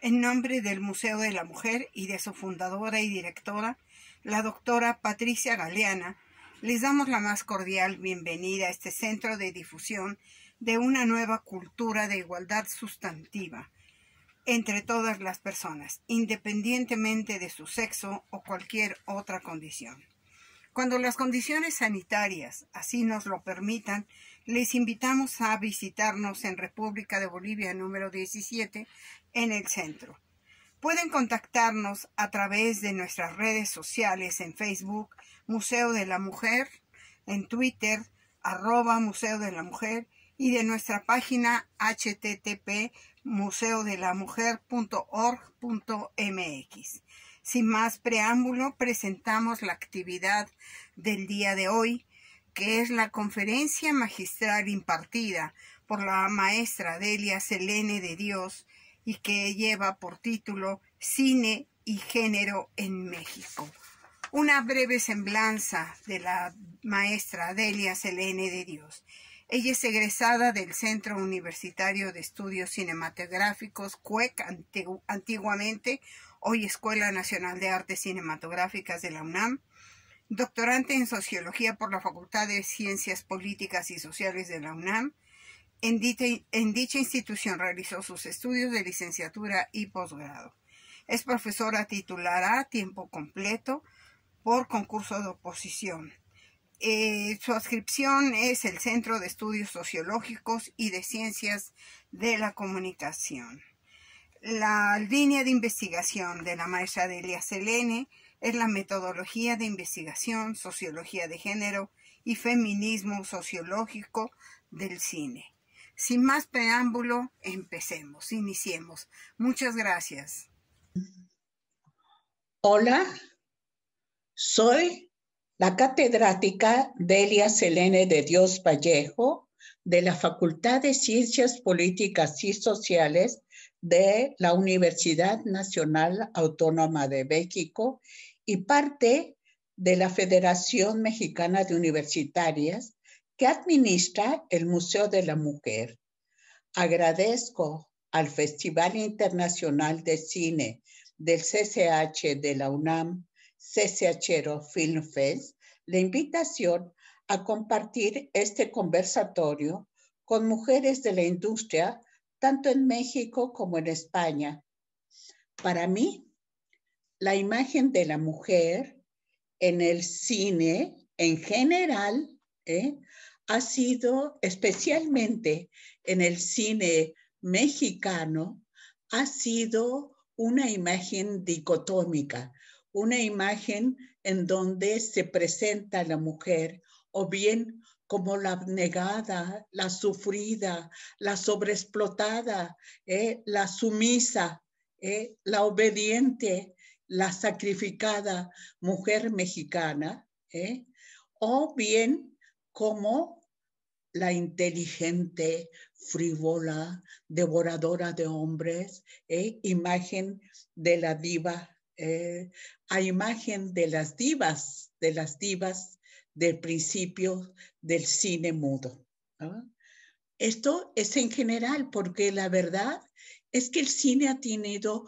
En nombre del Museo de la Mujer y de su fundadora y directora, la doctora Patricia Galeana, les damos la más cordial bienvenida a este centro de difusión de una nueva cultura de igualdad sustantiva entre todas las personas, independientemente de su sexo o cualquier otra condición. Cuando las condiciones sanitarias así nos lo permitan, les invitamos a visitarnos en República de Bolivia número 17 en el centro. Pueden contactarnos a través de nuestras redes sociales en Facebook, Museo de la Mujer, en Twitter, arroba Museo de la Mujer y de nuestra página http museodelamujer.org.mx. Sin más preámbulo, presentamos la actividad del día de hoy, que es la conferencia magistral impartida por la maestra Delia Selene de Dios y que lleva por título Cine y Género en México. Una breve semblanza de la maestra Delia Selene de Dios. Ella es egresada del Centro Universitario de Estudios Cinematográficos, CUEC, antiguamente, hoy Escuela Nacional de Artes Cinematográficas de la UNAM, doctorante en Sociología por la Facultad de Ciencias Políticas y Sociales de la UNAM, en, dicha institución realizó sus estudios de licenciatura y posgrado. Es profesora titular a tiempo completo por concurso de oposición. Eh, su adscripción es el Centro de Estudios Sociológicos y de Ciencias de la Comunicación. La línea de investigación de la maestra Delia Selene es la metodología de investigación, sociología de género y feminismo sociológico del cine. Sin más preámbulo, empecemos, iniciemos. Muchas gracias. Hola, soy la catedrática Delia Selene de Dios Vallejo de la Facultad de Ciencias Políticas y Sociales de la Universidad Nacional Autónoma de México y parte de la Federación Mexicana de Universitarias que administra el Museo de la Mujer. Agradezco al Festival Internacional de Cine del CCH de la UNAM, CCHero Film Fest, la invitación a compartir este conversatorio con mujeres de la industria, tanto en México como en España. Para mí, la imagen de la mujer en el cine en general ¿eh? ha sido especialmente en el cine mexicano, ha sido una imagen dicotómica, una imagen en donde se presenta la mujer o bien como la negada, la sufrida, la sobreexplotada, ¿eh? la sumisa, ¿eh? la obediente, la sacrificada mujer mexicana, o bien como la inteligente, frívola, devoradora de hombres, eh, imagen de la diva, eh, a imagen de las divas, de las divas del principio del cine mudo. Esto es en general porque la verdad es que el cine ha tenido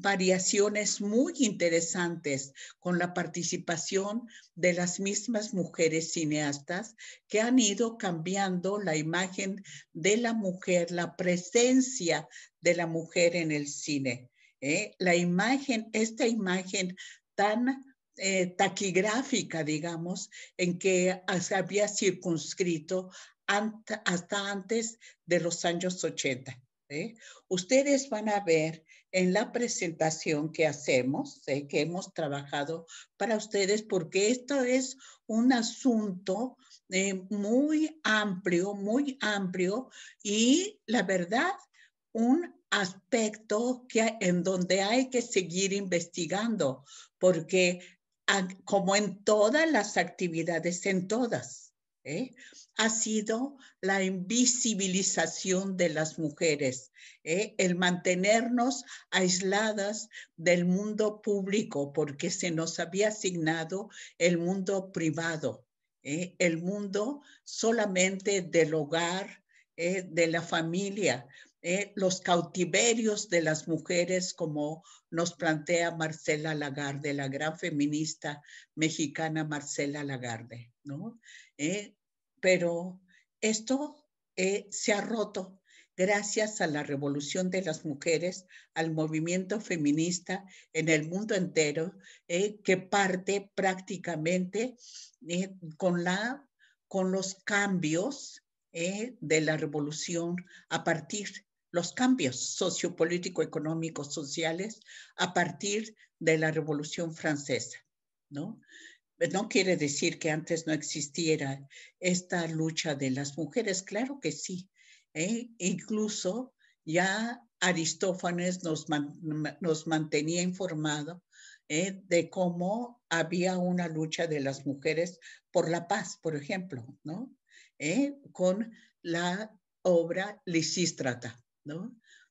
variaciones muy interesantes con la participación de las mismas mujeres cineastas que han ido cambiando la imagen de la mujer, la presencia de la mujer en el cine. ¿eh? La imagen, esta imagen tan eh, taquigráfica, digamos, en que se había circunscrito hasta antes de los años 80. ¿eh? Ustedes van a ver en la presentación que hacemos, que hemos trabajado para ustedes, porque esto es un asunto eh, muy amplio, muy amplio y la verdad, un aspecto que, en donde hay que seguir investigando, porque como en todas las actividades, en todas, ¿eh? ha sido la invisibilización de las mujeres, ¿eh? el mantenernos aisladas del mundo público porque se nos había asignado el mundo privado, ¿eh? el mundo solamente del hogar, de la familia, los cautiverios de las mujeres, como nos plantea Marcela Lagarde, la gran feminista mexicana Marcela Lagarde, ¿no? Eh, pero esto eh, se ha roto gracias a la revolución de las mujeres, al movimiento feminista en el mundo entero, que parte prácticamente con, la, con los cambios de la revolución a partir los cambios sociopolítico-económicos sociales a partir de la Revolución Francesa, ¿no? No quiere decir que antes no existiera esta lucha de las mujeres, claro que sí. ¿eh? Incluso ya Aristófanes nos, mantenía informado ¿eh? de cómo había una lucha de las mujeres por la paz, por ejemplo, ¿no? ¿Eh? Con la obra Lisístrata.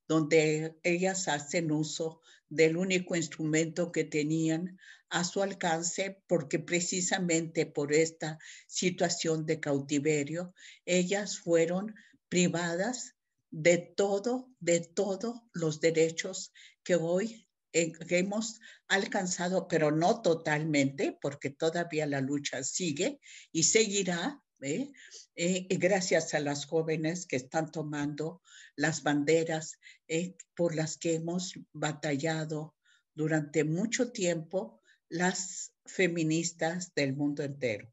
Donde ellas hacen uso del único instrumento que tenían a su alcance, porque precisamente por esta situación de cautiverio, ellas fueron privadas de todo, de todos los derechos que hoy hemos alcanzado, pero no totalmente, porque todavía la lucha sigue y seguirá, ¿eh? Eh, gracias a las jóvenes que están tomando las banderas eh, por las que hemos batallado durante mucho tiempo las feministas del mundo entero.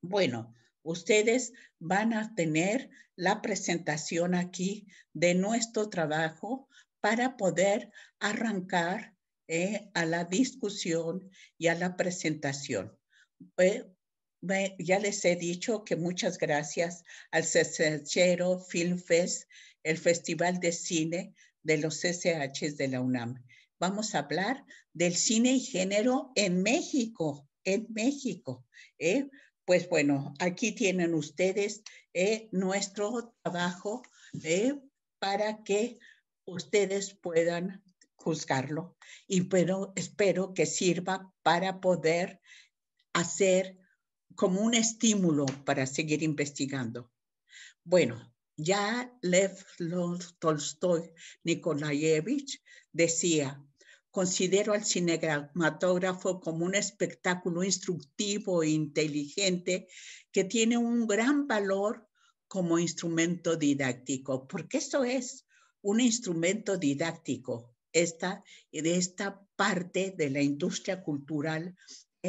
Bueno, ustedes van a tener la presentación aquí de nuestro trabajo para poder arrancar a la discusión y a la presentación ya les he dicho que muchas gracias al CCHero Film Fest, el Festival de Cine de los CCHs de la UNAM. Vamos a hablar del cine y género en México, en México. ¿eh? Pues bueno, aquí tienen ustedes eh, nuestro trabajo ¿eh? para que ustedes puedan juzgarlo y pero espero que sirva para poder hacer como un estímulo para seguir investigando. Bueno, ya Lev Tolstoy Nikolaevich decía, considero al cinematógrafo como un espectáculo instructivo e inteligente que tiene un gran valor como instrumento didáctico, porque eso es un instrumento didáctico, esta, de esta parte de la industria cultural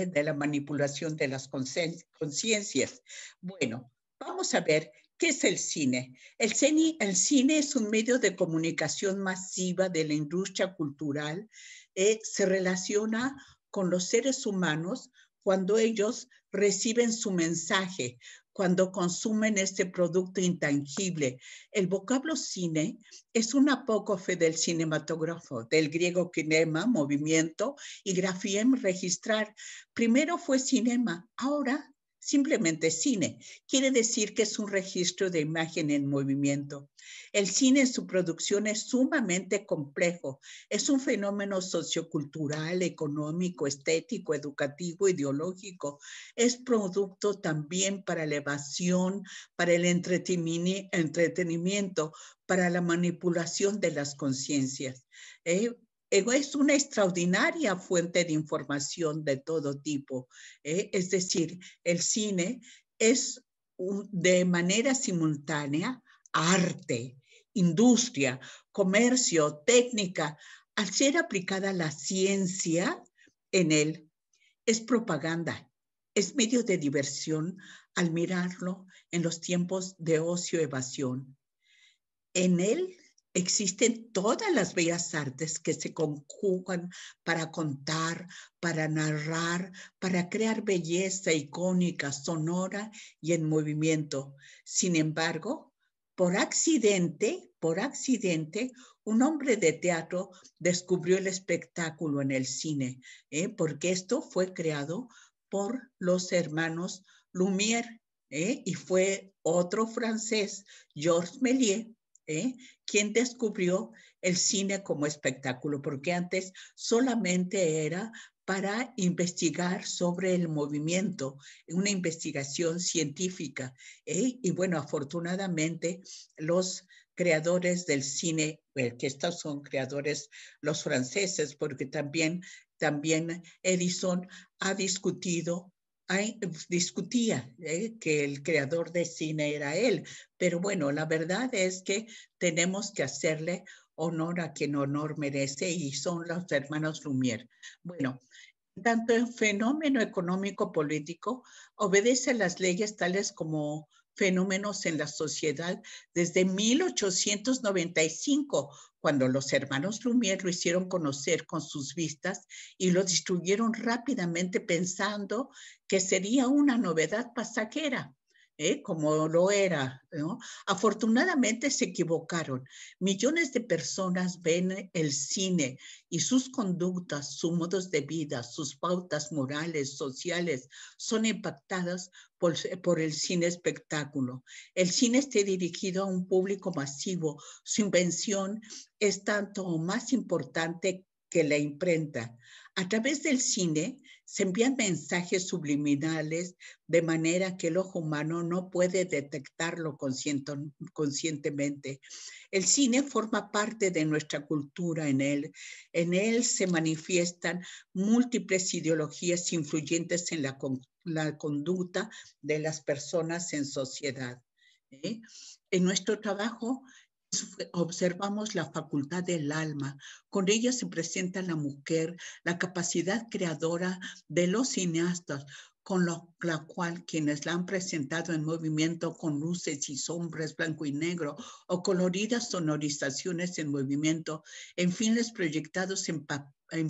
de la manipulación de las conciencias. Bueno, vamos a ver qué es el cine. El cine, el cine es un medio de comunicación masiva de la industria cultural. Eh, se relaciona con los seres humanos cuando ellos reciben su mensaje, cuando consumen este producto intangible. El vocablo cine es un apócofe del cinematógrafo, del griego kinema, movimiento, y grafiem, registrar. Primero fue cinema, ahora simplemente cine. Quiere decir que es un registro de imagen en movimiento. El cine en su producción es sumamente complejo. Es un fenómeno sociocultural, económico, estético, educativo, ideológico. Es producto también para la evasión, para el entretenimiento, para la manipulación de las conciencias. ¿eh? Es una extraordinaria fuente de información de todo tipo. ¿eh? Es decir, el cine es de manera simultánea arte, industria, comercio, técnica. Al ser aplicada la ciencia en él, es propaganda, es medio de diversión al mirarlo en los tiempos de ocio evasión. En él existen todas las bellas artes que se conjugan para contar, para narrar, para crear belleza icónica, sonora y en movimiento. Sin embargo, por accidente, por accidente, un hombre de teatro descubrió el espectáculo en el cine, ¿eh? porque esto fue creado por los hermanos Lumière ¿eh? y fue otro francés, Georges Méliès, ¿eh? quien descubrió el cine como espectáculo, porque antes solamente era para investigar sobre el movimiento, una investigación científica. ¿eh? Y bueno, afortunadamente los creadores del cine, eh, que estos son creadores los franceses, porque también, también Edison ha discutido discutía ¿eh? que el creador de cine era él, pero bueno, la verdad es que tenemos que hacerle honor a quien honor merece y son los hermanos Lumière. Bueno, tanto el fenómeno económico político obedece a las leyes tales como fenómenos en la sociedad desde 1895, cuando los hermanos Lumière lo hicieron conocer con sus vistas y lo distribuyeron rápidamente pensando que sería una novedad pasajera. ¿Eh? como lo era. Afortunadamente se equivocaron. Millones de personas ven el cine y sus conductas, sus modos de vida, sus pautas morales, sociales, son impactadas por, por el cine espectáculo. El cine está dirigido a un público masivo. Su invención es tanto más importante que la imprenta. A través del cine se envían mensajes subliminales de manera que el ojo humano no puede detectarlo conscientemente. El cine forma parte de nuestra cultura en él. En él se manifiestan múltiples ideologías influyentes en la, conducta de las personas en sociedad. ¿eh? En nuestro trabajo observamos la facultad del alma. Con ella se presenta la mujer, la capacidad creadora de los cineastas, con la cual quienes la han presentado en movimiento con luces y sombras, blanco y negro, o coloridas sonorizaciones en movimiento, en fines proyectados en,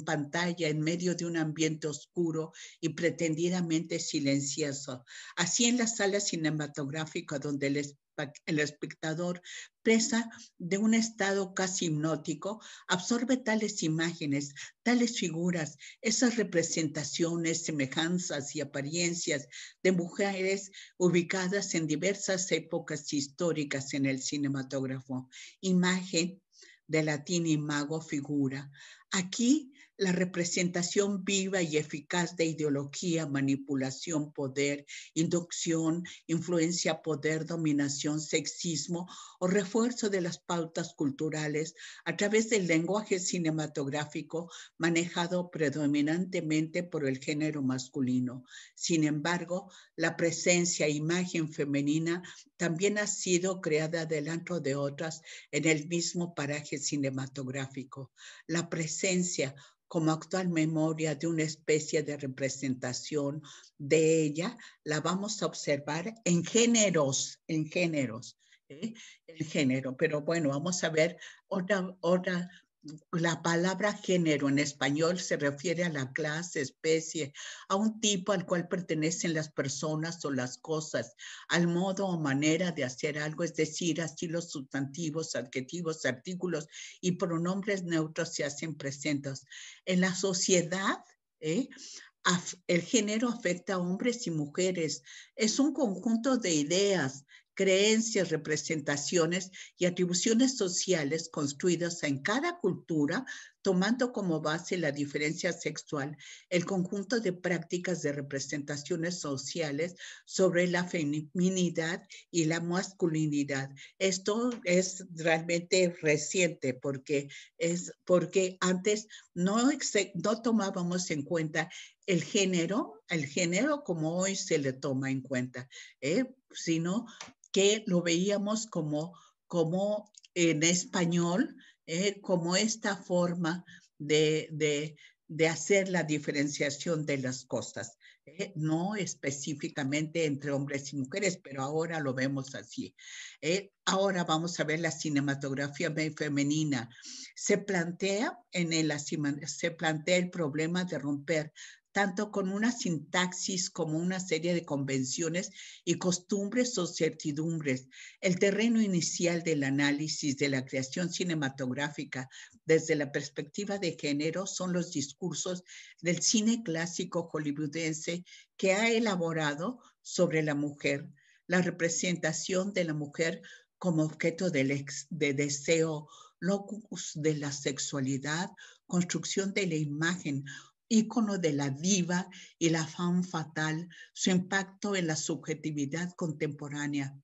pantalla en medio de un ambiente oscuro y pretendidamente silencioso. Así en la sala cinematográfica donde les el espectador, presa de un estado casi hipnótico, absorbe tales imágenes, tales figuras, esas representaciones, semejanzas y apariencias de mujeres ubicadas en diversas épocas históricas en el cinematógrafo. Imagen de latín y mago figura. Aquí la representación viva y eficaz de ideología, manipulación, poder, inducción, influencia, poder, dominación, sexismo o refuerzo de las pautas culturales a través del lenguaje cinematográfico manejado predominantemente por el género masculino. Sin embargo, la presencia e imagen femenina también ha sido creada delante de otras en el mismo paraje cinematográfico. La presencia como actual memoria de una especie de representación de ella, la vamos a observar en géneros, en géneros, ¿eh? el género. Pero bueno, vamos a ver otra, otra la palabra género en español se refiere a la clase, especie, a un tipo al cual pertenecen las personas o las cosas, al modo o manera de hacer algo, es decir, así los sustantivos, adjetivos, artículos y pronombres neutros se hacen presentes. En la sociedad, ¿eh? el género afecta a hombres y mujeres. Es un conjunto de ideas, creencias, representaciones y atribuciones sociales construidas en cada cultura, tomando como base la diferencia sexual, el conjunto de prácticas de representaciones sociales sobre la feminidad y la masculinidad. Esto es realmente reciente porque es porque antes no, no tomábamos en cuenta el género, el género como hoy se le toma en cuenta, ¿eh? sino que lo veíamos como, como en español, como esta forma de, hacer la diferenciación de las cosas, eh, no específicamente entre hombres y mujeres, pero ahora lo vemos así. Eh, ahora vamos a ver la cinematografía femenina. Se plantea en el, se plantea el problema de romper tanto con una sintaxis como una serie de convenciones y costumbres o certidumbres. El terreno inicial del análisis de la creación cinematográfica desde la perspectiva de género son los discursos del cine clásico hollywoodense que ha elaborado sobre la mujer, la representación de la mujer como objeto de, de deseo, locus de la sexualidad, construcción de la imagen, ícono de la diva y la fan fatal, su impacto en la subjetividad contemporánea.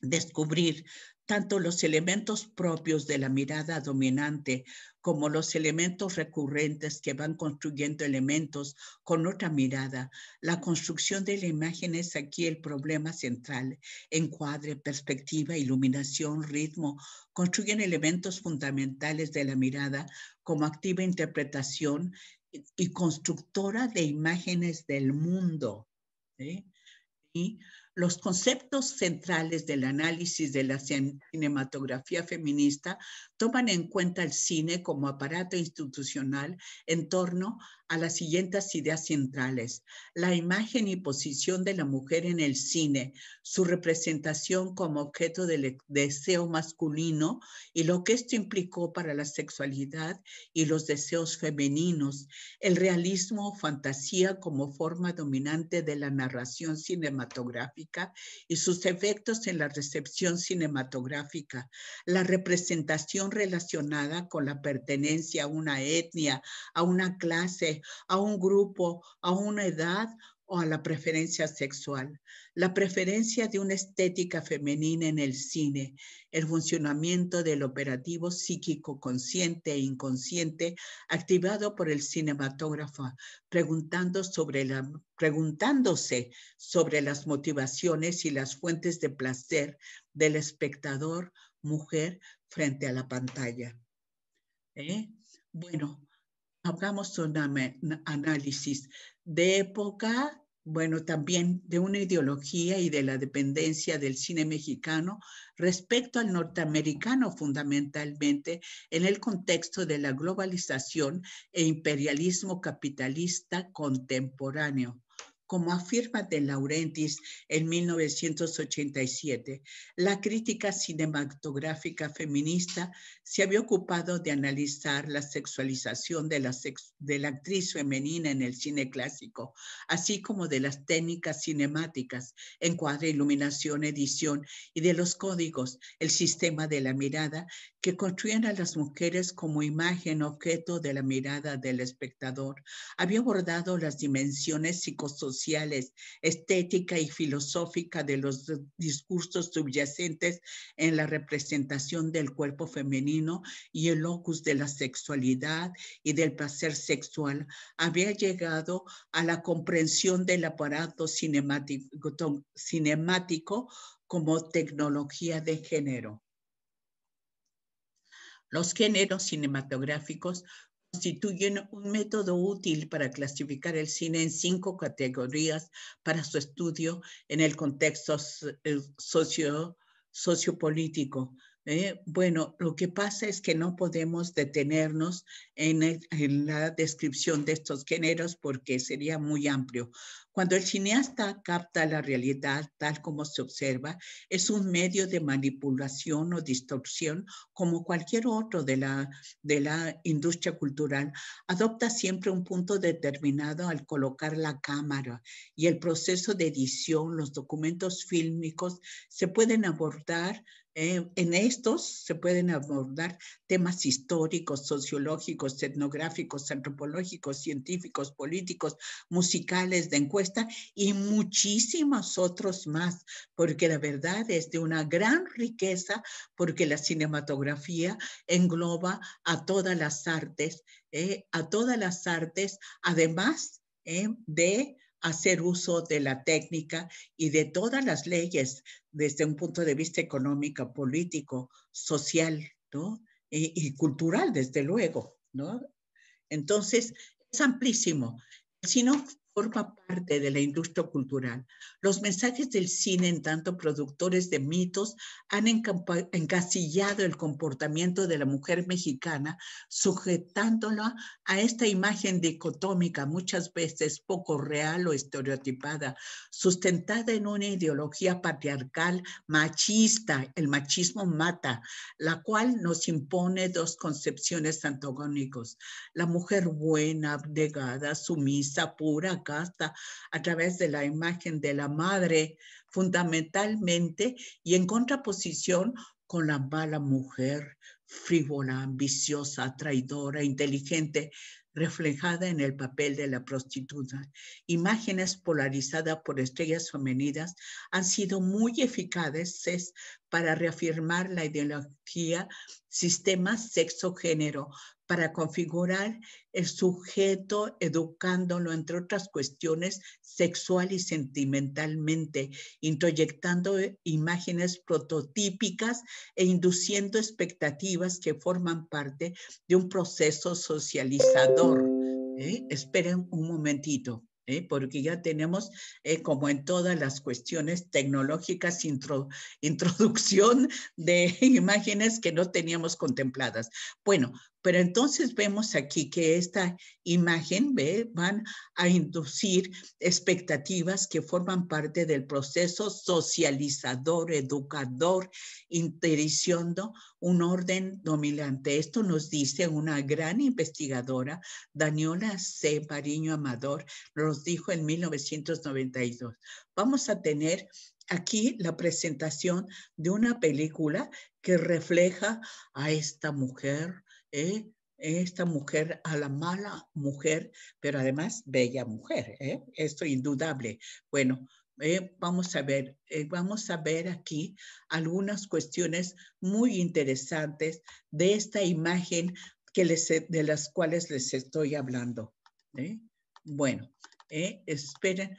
Descubrir tanto los elementos propios de la mirada dominante como los elementos recurrentes que van construyendo elementos con otra mirada. La construcción de la imagen es aquí el problema central. Encuadre, perspectiva, iluminación, ritmo, construyen elementos fundamentales de la mirada como activa interpretación y constructora de imágenes del mundo. Y los conceptos centrales del análisis de la cinematografía feminista toman en cuenta el cine como aparato institucional en torno a las siguientes ideas centrales. La imagen y posición de la mujer en el cine, su representación como objeto del deseo masculino y lo que esto implicó para la sexualidad y los deseos femeninos. El realismo o fantasía como forma dominante de la narración cinematográfica y sus efectos en la recepción cinematográfica. La representación relacionada con la pertenencia a una etnia, a una clase, a un grupo, a una edad o a la preferencia sexual, la preferencia de una estética femenina en el cine, el funcionamiento del operativo psíquico consciente e inconsciente activado por el cinematógrafo, preguntándose sobre las motivaciones y las fuentes de placer del espectador mujer frente a la pantalla. ¿Eh? Bueno, hagamos un análisis de época, bueno, también de una ideología y de la dependencia del cine mexicano respecto al norteamericano fundamentalmente en el contexto de la globalización e imperialismo capitalista contemporáneo como afirma De Laurentiis en 1987, la crítica cinematográfica feminista se había ocupado de analizar la sexualización de la, de la actriz femenina en el cine clásico, así como de las técnicas cinemáticas, encuadre, iluminación, edición y de los códigos, el sistema de la mirada que construyen a las mujeres como imagen, objeto de la mirada del espectador. Había abordado las dimensiones psicosociales estética y filosófica de los discursos subyacentes en la representación del cuerpo femenino y el locus de la sexualidad y del placer sexual, había llegado a la comprensión del aparato cinemático, cinemático como tecnología de género. Los géneros cinematográficos constituyen un método útil para clasificar el cine en cinco categorías para su estudio en el contexto socio, sociopolítico. ¿eh? bueno, lo que pasa es que no podemos detenernos en, en, la descripción de estos géneros porque sería muy amplio. Cuando el cineasta capta la realidad tal como se observa, es un medio de manipulación o distorsión como cualquier otro de la, de la industria cultural. Adopta siempre un punto determinado al colocar la cámara y el proceso de edición, los documentos fílmicos se pueden abordar eh, en estos se pueden abordar temas históricos, sociológicos, etnográficos, antropológicos, científicos, políticos, musicales, de encuesta y muchísimos otros más, porque la verdad es de una gran riqueza, porque la cinematografía engloba a todas las artes, eh, a todas las artes, además eh, de hacer uso de la técnica y de todas las leyes desde un punto de vista económico, político, social, ¿no? Y, cultural, desde luego, ¿no? Entonces, es amplísimo. Forma parte de la industria cultural. Los mensajes del cine, en tanto productores de mitos, han encasillado el comportamiento de la mujer mexicana, sujetándola a esta imagen dicotómica, muchas veces poco real o estereotipada, sustentada en una ideología patriarcal machista, el machismo mata, la cual nos impone dos concepciones antagónicos. La mujer buena, abnegada, sumisa, pura, casta a través de la imagen de la madre fundamentalmente y en contraposición con la mala mujer, frívola, ambiciosa, traidora, inteligente, reflejada en el papel de la prostituta. Imágenes polarizadas por estrellas femeninas han sido muy eficaces para reafirmar la ideología sistema sexo-género, para configurar el sujeto educándolo, entre otras cuestiones, sexual y sentimentalmente, introyectando imágenes prototípicas e induciendo expectativas que forman parte de un proceso socializador. ¿eh? Esperen un momentito. ¿Eh? porque ya tenemos, eh, como en todas las cuestiones tecnológicas, introducción de imágenes que no teníamos contempladas. Bueno, pero entonces vemos aquí que esta imagen ¿ve? van a inducir expectativas que forman parte del proceso socializador, educador, intericiando un orden dominante. Esto nos dice una gran investigadora, Daniela C. Mariño Amador, nos dijo en 1992. Vamos a tener aquí la presentación de una película que refleja a esta mujer ¿eh? esta mujer a la mala mujer, pero además bella mujer. ¿eh? Esto indudable. Bueno, eh, vamos a ver, vamos a ver aquí algunas cuestiones muy interesantes de esta imagen que les, de las cuales les estoy hablando. Bueno, esperen,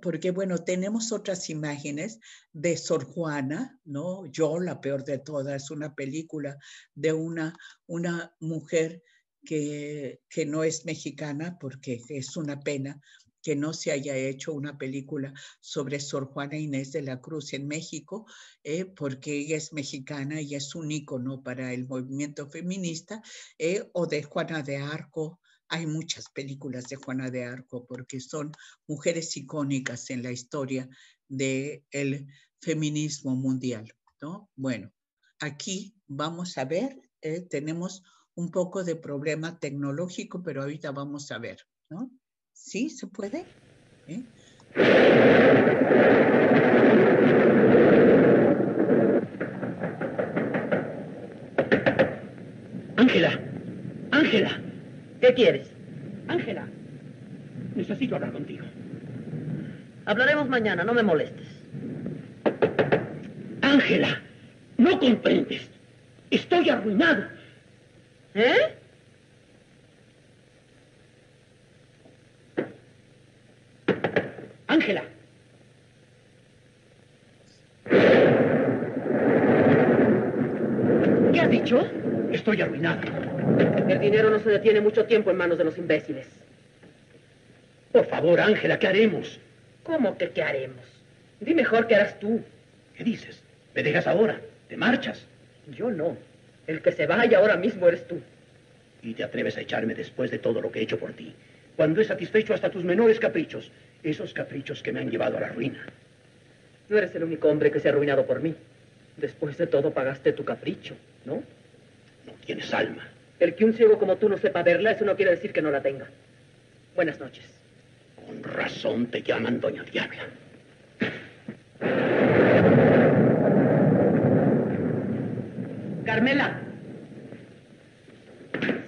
porque bueno, tenemos otras imágenes de Sor Juana, ¿no? Yo, la peor de todas, una película de una, una mujer que, que no es mexicana, porque es una pena que no se haya hecho una película sobre Sor Juana Inés de la Cruz en México, eh, porque ella es mexicana y es un ícono para el movimiento feminista, eh, o de Juana de Arco, hay muchas películas de Juana de Arco porque son mujeres icónicas en la historia del feminismo mundial, ¿no? Bueno, aquí vamos a ver, eh, tenemos un poco de problema tecnológico, pero ahorita vamos a ver, ¿no? ¿Sí se puede? ¿Eh? Ángela, Ángela. ¿Qué quieres? Ángela, necesito hablar contigo. Hablaremos mañana, no me molestes. Ángela, no comprendes. Estoy arruinado. ¿Eh? Ángela. ¿Qué has dicho? Estoy arruinado. El dinero no se detiene mucho tiempo en manos de los imbéciles. Por favor, Ángela, ¿qué haremos? ¿Cómo que qué haremos? Di mejor qué harás tú. ¿Qué dices? ¿Me dejas ahora? ¿Te marchas? Yo no. El que se vaya ahora mismo eres tú. Y te atreves a echarme después de todo lo que he hecho por ti. Cuando he satisfecho hasta tus menores caprichos. Esos caprichos que me han llevado a la ruina. No eres el único hombre que se ha arruinado por mí. Después de todo pagaste tu capricho, ¿no? No tienes alma. El que un ciego como tú no sepa verla, eso no quiere decir que no la tenga. Buenas noches. Con razón te llaman Doña Diabla. Carmela.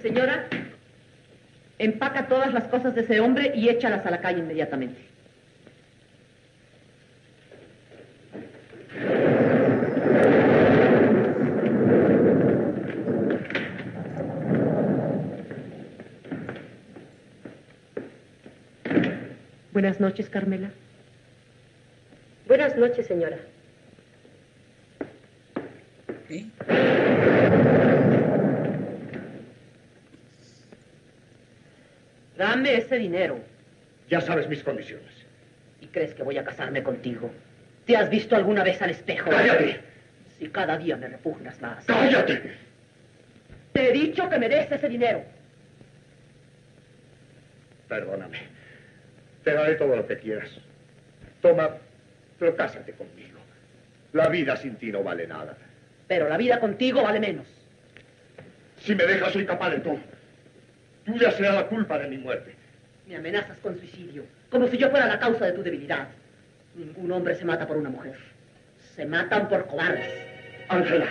Señora, empaca todas las cosas de ese hombre y échalas a la calle inmediatamente. Buenas noches, Carmela. Buenas noches, señora. Dame ese dinero. Ya sabes mis condiciones. ¿Y crees que voy a casarme contigo? ¿Te has visto alguna vez al espejo? ¡Cállate! Si cada día me repugnas más. ¡Cállate! Te he dicho que me des ese dinero. Perdóname. Te daré todo lo que quieras. Toma, pero cásate conmigo. La vida sin ti no vale nada. Pero la vida contigo vale menos. Si me dejas, soy capaz de todo. Tuya será la culpa de mi muerte. Me amenazas con suicidio, como si yo fuera la causa de tu debilidad. Ningún hombre se mata por una mujer. Se matan por cobardes. Ángela.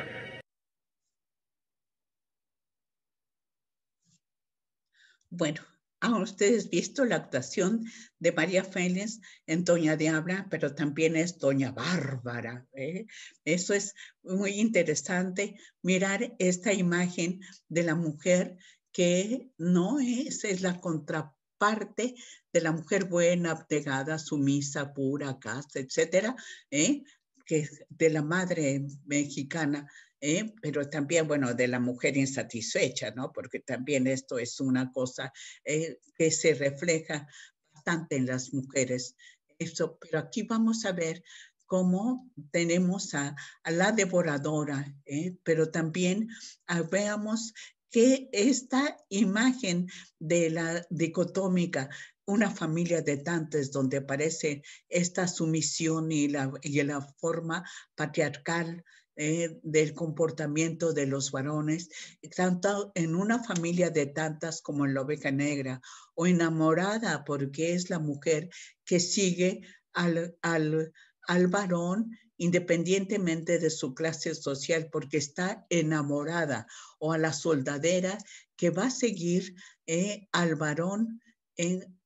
Bueno, han ustedes visto la actuación de María Félix en Doña Diabla, pero también es Doña Bárbara. ¿eh? Eso es muy interesante, mirar esta imagen de la mujer que no es, es la contraparte de la mujer buena, abnegada, sumisa, pura, casta, etcétera, ¿eh? que de la madre mexicana ¿eh? pero también, bueno, de la mujer insatisfecha, ¿no? Porque también esto es una cosa eh, que se refleja bastante en las mujeres. Eso, pero aquí vamos a ver cómo tenemos a, la devoradora, ¿eh? pero también ah, veamos que esta imagen de la dicotómica, una familia de tantos donde aparece esta sumisión y la, y la forma patriarcal eh, del comportamiento de los varones, tanto en una familia de tantas como en la oveja negra, o enamorada porque es la mujer que sigue al, al, al varón independientemente de su clase social, porque está enamorada, o a la soldadera que va a seguir eh, al varón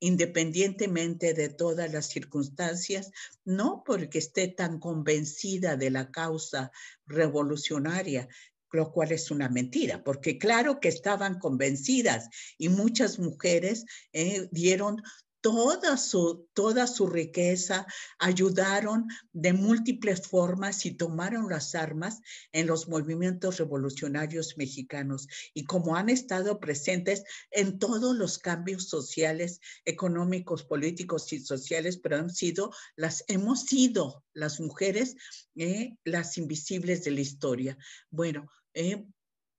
independientemente de todas las circunstancias, no porque esté tan convencida de la causa revolucionaria, lo cual es una mentira, porque claro que estaban convencidas y muchas mujeres eh, dieron toda su, toda su riqueza, ayudaron de múltiples formas y tomaron las armas en los movimientos revolucionarios mexicanos. Y como han estado presentes en todos los cambios sociales, económicos, políticos y sociales, pero han sido las, hemos sido las mujeres, eh, las invisibles de la historia. Bueno, eh,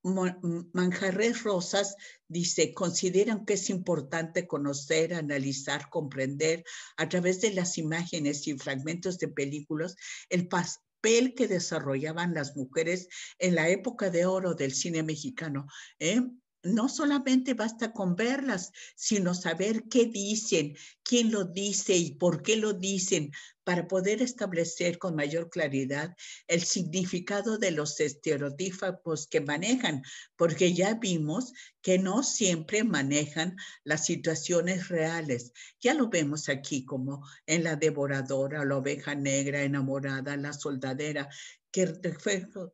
Manjarres Rosas dice, consideran que es importante conocer, analizar, comprender a través de las imágenes y fragmentos de películas el papel que desarrollaban las mujeres en la época de oro del cine mexicano. ¿eh? No solamente basta con verlas, sino saber qué dicen, quién lo dice y por qué lo dicen, para poder establecer con mayor claridad el significado de los estereotipos que manejan, porque ya vimos que no siempre manejan las situaciones reales. Ya lo vemos aquí como en la devoradora, la oveja negra enamorada, la soldadera, que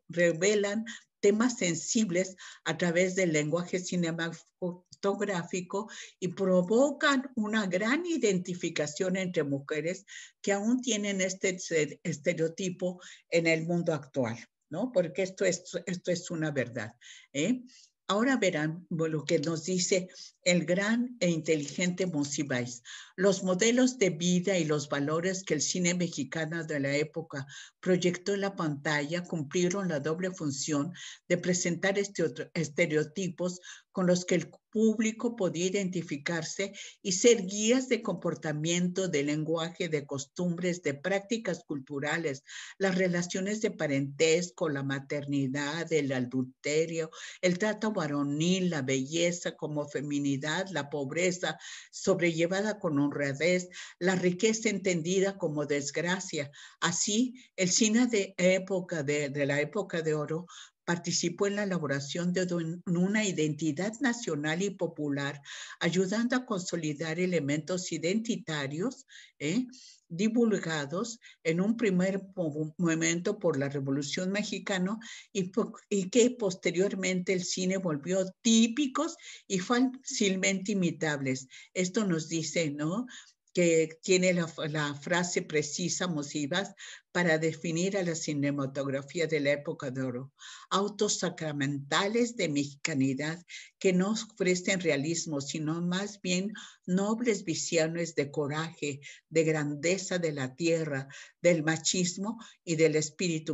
revelan temas sensibles a través del lenguaje cinematográfico y provocan una gran identificación entre mujeres que aún tienen este estereotipo en el mundo actual, ¿no? Porque esto es, esto es una verdad. ¿eh? Ahora verán lo que nos dice el gran e inteligente Monsiváis. Los modelos de vida y los valores que el cine mexicano de la época proyectó en la pantalla cumplieron la doble función de presentar estereotipos con los que el público podía identificarse y ser guías de comportamiento, de lenguaje, de costumbres, de prácticas culturales, las relaciones de parentesco, la maternidad, el adulterio, el trato varonil, la belleza como feminidad, la pobreza sobrellevada con honradez, la riqueza entendida como desgracia. Así, el cine de época de, de la época de oro participó en la elaboración de una identidad nacional y popular, ayudando a consolidar elementos identitarios ¿eh? divulgados en un primer momento por la Revolución Mexicana y, y, que posteriormente el cine volvió típicos y fácilmente imitables. Esto nos dice, ¿no? Que tiene la, frase precisa, Mosivas, para definir a la cinematografía de la época de oro. Autos sacramentales de mexicanidad que no ofrecen realismo, sino más bien nobles visiones de coraje, de grandeza de la tierra, del machismo y del espíritu,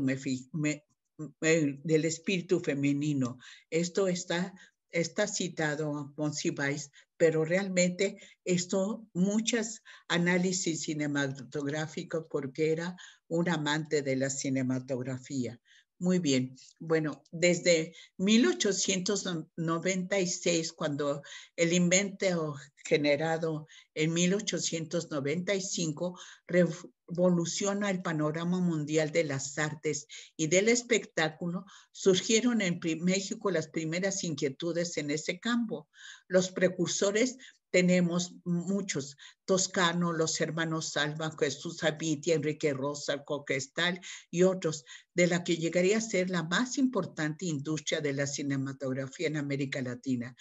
femenino. Esto está está citado Monsiváis, pero realmente esto, muchos análisis cinematográficos porque era un amante de la cinematografía. Muy bien. Bueno, desde 1896, cuando el invento generado en 1895 revoluciona el panorama mundial de las artes y del espectáculo, surgieron en México las primeras inquietudes en ese campo. Los precursores tenemos muchos, Toscano, los hermanos Salva, Jesús Abitia, Enrique Rosa, Coquestal y otros, de la que llegaría a ser la más importante industria de la cinematografía en América Latina.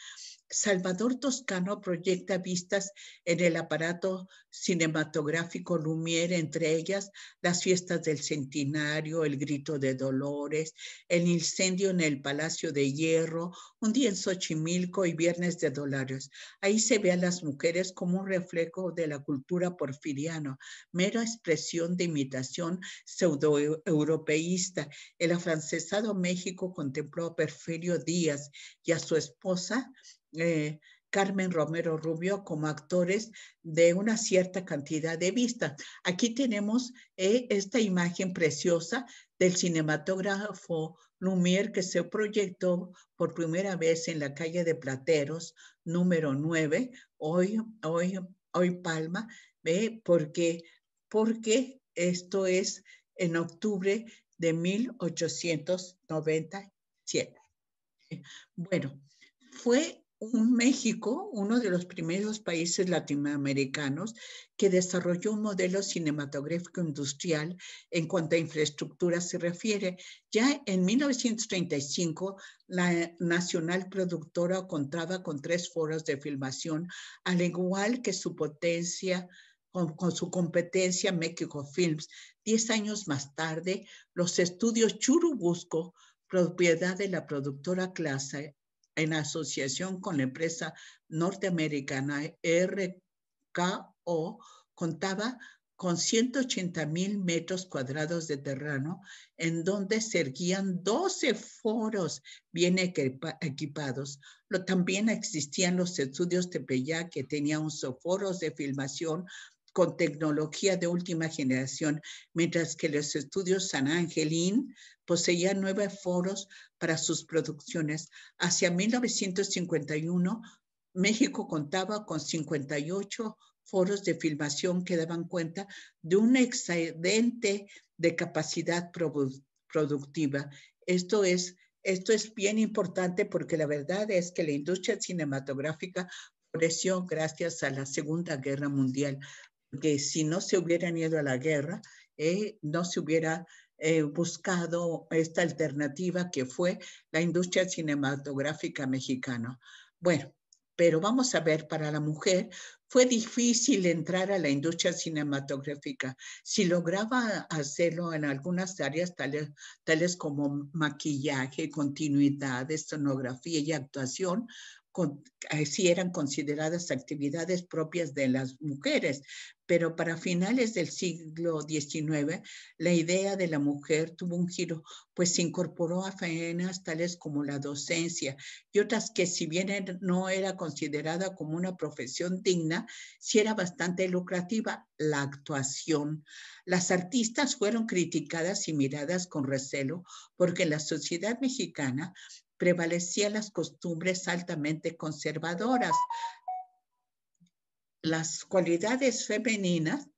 Salvador Toscano proyecta vistas en el aparato cinematográfico Lumière, entre ellas las fiestas del centenario, el grito de Dolores, el incendio en el Palacio de Hierro, un día en Xochimilco y Viernes de Dolores. Ahí se ve a las mujeres como un reflejo de la cultura porfiriana, mera expresión de imitación pseudo-europeísta. El afrancesado México contempló a Porfirio Díaz y a su esposa eh, Carmen Romero Rubio como actores de una cierta cantidad de vistas. Aquí tenemos eh, esta imagen preciosa del cinematógrafo Lumière que se proyectó por primera vez en la calle de Plateros, número 9, hoy, hoy, hoy Palma, ¿ve? Porque, porque esto es en octubre de 1897. Bueno, fue un México, uno de los primeros países latinoamericanos que desarrolló un modelo cinematográfico industrial en cuanto a infraestructura se refiere. Ya en 1935, la nacional productora contaba con tres foros de filmación, al igual que su potencia con, su competencia México Films. Diez años más tarde, los estudios Churubusco, propiedad de la productora Clase, en asociación con la empresa norteamericana RKO, contaba con 180 mil metros cuadrados de terreno, en donde se erguían 12 foros bien equipados. Lo, también existían los estudios Tepeyac, que tenían foros de filmación con tecnología de última generación, mientras que los estudios San Angelín poseían nueve foros para sus producciones. Hacia 1951, México contaba con 58 foros de filmación que daban cuenta de un excedente de capacidad productiva. Esto es, esto es bien importante porque la verdad es que la industria cinematográfica gracias a la Segunda Guerra Mundial que si no se hubieran ido a la guerra, eh, no se hubiera eh, buscado esta alternativa que fue la industria cinematográfica mexicana. Bueno, pero vamos a ver, para la mujer fue difícil entrar a la industria cinematográfica. Si lograba hacerlo en algunas áreas tales, tales como maquillaje, continuidad, escenografía y actuación, si eran consideradas actividades propias de las mujeres, pero para finales del siglo XIX la idea de la mujer tuvo un giro, pues se incorporó a faenas tales como la docencia y otras que si bien no era considerada como una profesión digna, sí era bastante lucrativa, la actuación. Las artistas fueron criticadas y miradas con recelo porque la sociedad mexicana prevalecían las costumbres altamente conservadoras. Las cualidades femeninas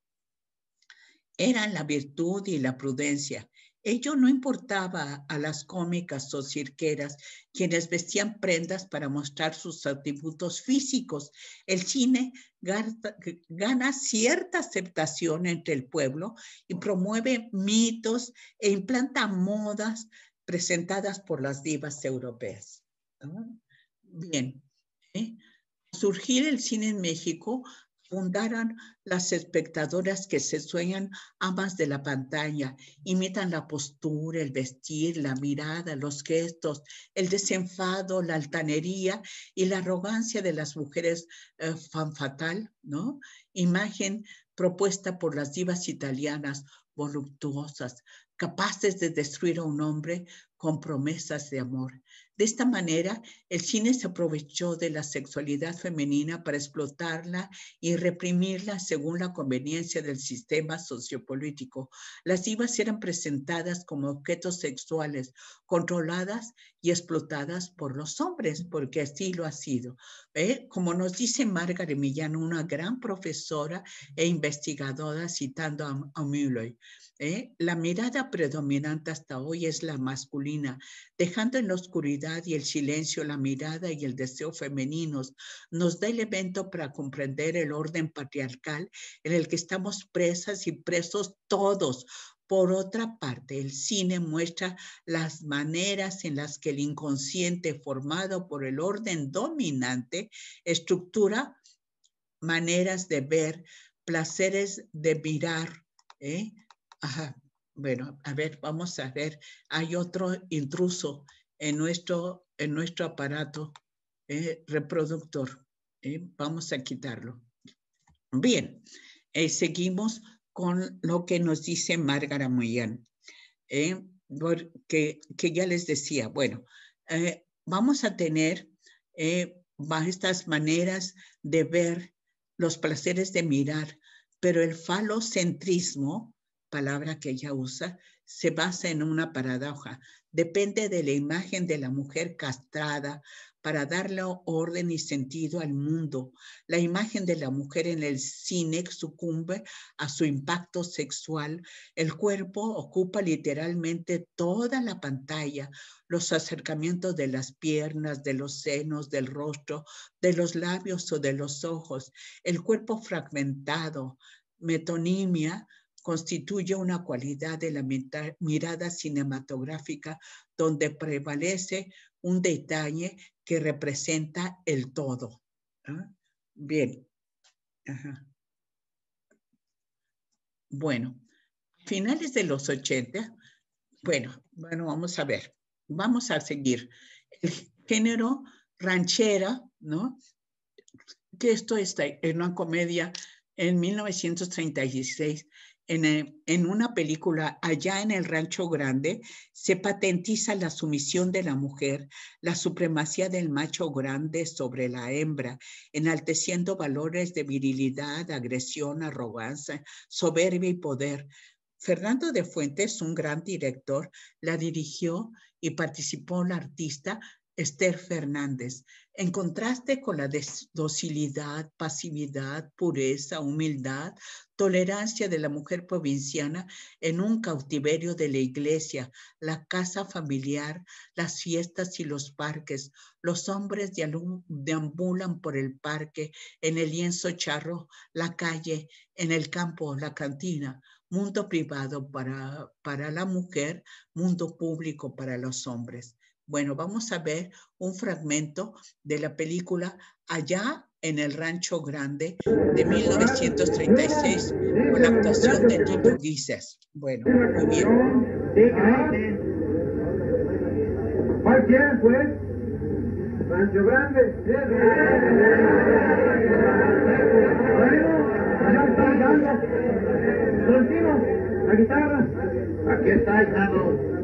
eran la virtud y la prudencia. Ello no importaba a las cómicas o cirqueras, quienes vestían prendas para mostrar sus atributos físicos. El cine gana cierta aceptación entre el pueblo y promueve mitos e implanta modas presentadas por las divas europeas. Bien, ¿eh? surgir el cine en México fundaron las espectadoras que se sueñan amas de la pantalla, imitan la postura, el vestir, la mirada, los gestos, el desenfado, la altanería y la arrogancia de las mujeres eh, fan fatal, ¿no? Imagen propuesta por las divas italianas voluptuosas, capaces de destruir a un hombre con promesas de amor. De esta manera, el cine se aprovechó de la sexualidad femenina para explotarla y reprimirla según la conveniencia del sistema sociopolítico. Las divas eran presentadas como objetos sexuales, controladas y explotadas por los hombres, porque así lo ha sido. ¿Eh? Como nos dice Margaret Millán, una gran profesora e investigadora citando a, a ¿eh? La mirada predominante hasta hoy es la masculina, dejando en la oscuridad y el silencio la mirada y el deseo femeninos, nos da el evento para comprender el orden patriarcal en el que estamos presas y presos todos. Por otra parte, el cine muestra las maneras en las que el inconsciente formado por el orden dominante estructura maneras de ver, placeres de mirar, ¿eh? Ajá. Bueno, a ver, vamos a ver. Hay otro intruso en nuestro, en nuestro aparato eh, reproductor. Eh, vamos a quitarlo. Bien, eh, seguimos con lo que nos dice Márgara Moyán, que, que, ya les decía, bueno, vamos a tener estas maneras de ver los placeres de mirar, pero el falocentrismo palabra que ella usa, se basa en una paradoja. Depende de la imagen de la mujer castrada para darle orden y sentido al mundo. La imagen de la mujer en el cine sucumbe a su impacto sexual. El cuerpo ocupa literalmente toda la pantalla, los acercamientos de las piernas, de los senos, del rostro, de los labios o de los ojos. El cuerpo fragmentado, metonimia, constituye una cualidad de la mirada cinematográfica donde prevalece un detalle que representa el todo. ¿ah? Bien. Bueno, finales de los 80, bueno, bueno, vamos a ver, vamos a seguir. El género ranchera, ¿no? Que esto está en una comedia en 1936 en, una película allá en el Rancho Grande, se patentiza la sumisión de la mujer, la supremacía del macho grande sobre la hembra, enalteciendo valores de virilidad, agresión, arrogancia, soberbia y poder. Fernando de Fuentes, un gran director, la dirigió y participó la artista Esther Fernández, en contraste con la docilidad, pasividad, pureza, humildad, tolerancia de la mujer provinciana en un cautiverio de la iglesia, la casa familiar, las fiestas y los parques. Los hombres deambulan por el parque, en el lienzo charro, la calle, en el campo, la cantina. Mundo privado para, para la mujer, mundo público para los hombres. Bueno, vamos a ver un fragmento de la película Allá en el Rancho Grande de 1936 con la actuación de Tito Guises. Bueno, muy bien. ¿Cuál quieren? Rancho Grande. Bueno, allá está. Contino, la guitarra. Aquí está, Estado.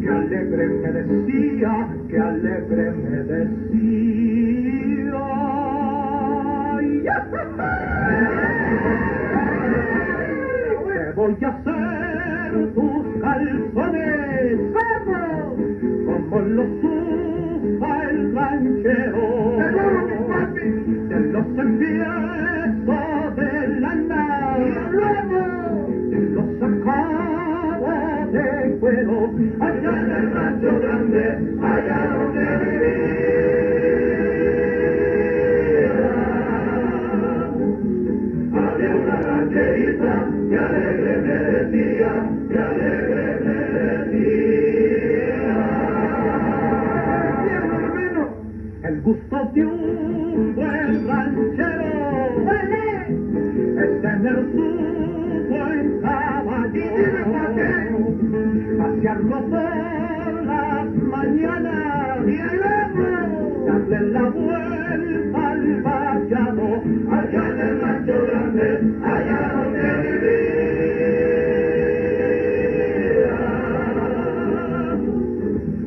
Que alegre me decía, que alegre me decía. Te voy a hacer tus calzones, vamos, como los usa el ranchero. De los empiezo de la nada, allá en el rancho grande, allá donde vivía. Había una rancherita que alegre me decía, que alegre me decía. Por las mañanas y darle la vuelta al vallado, allá en el rancho grande, allá donde vivía.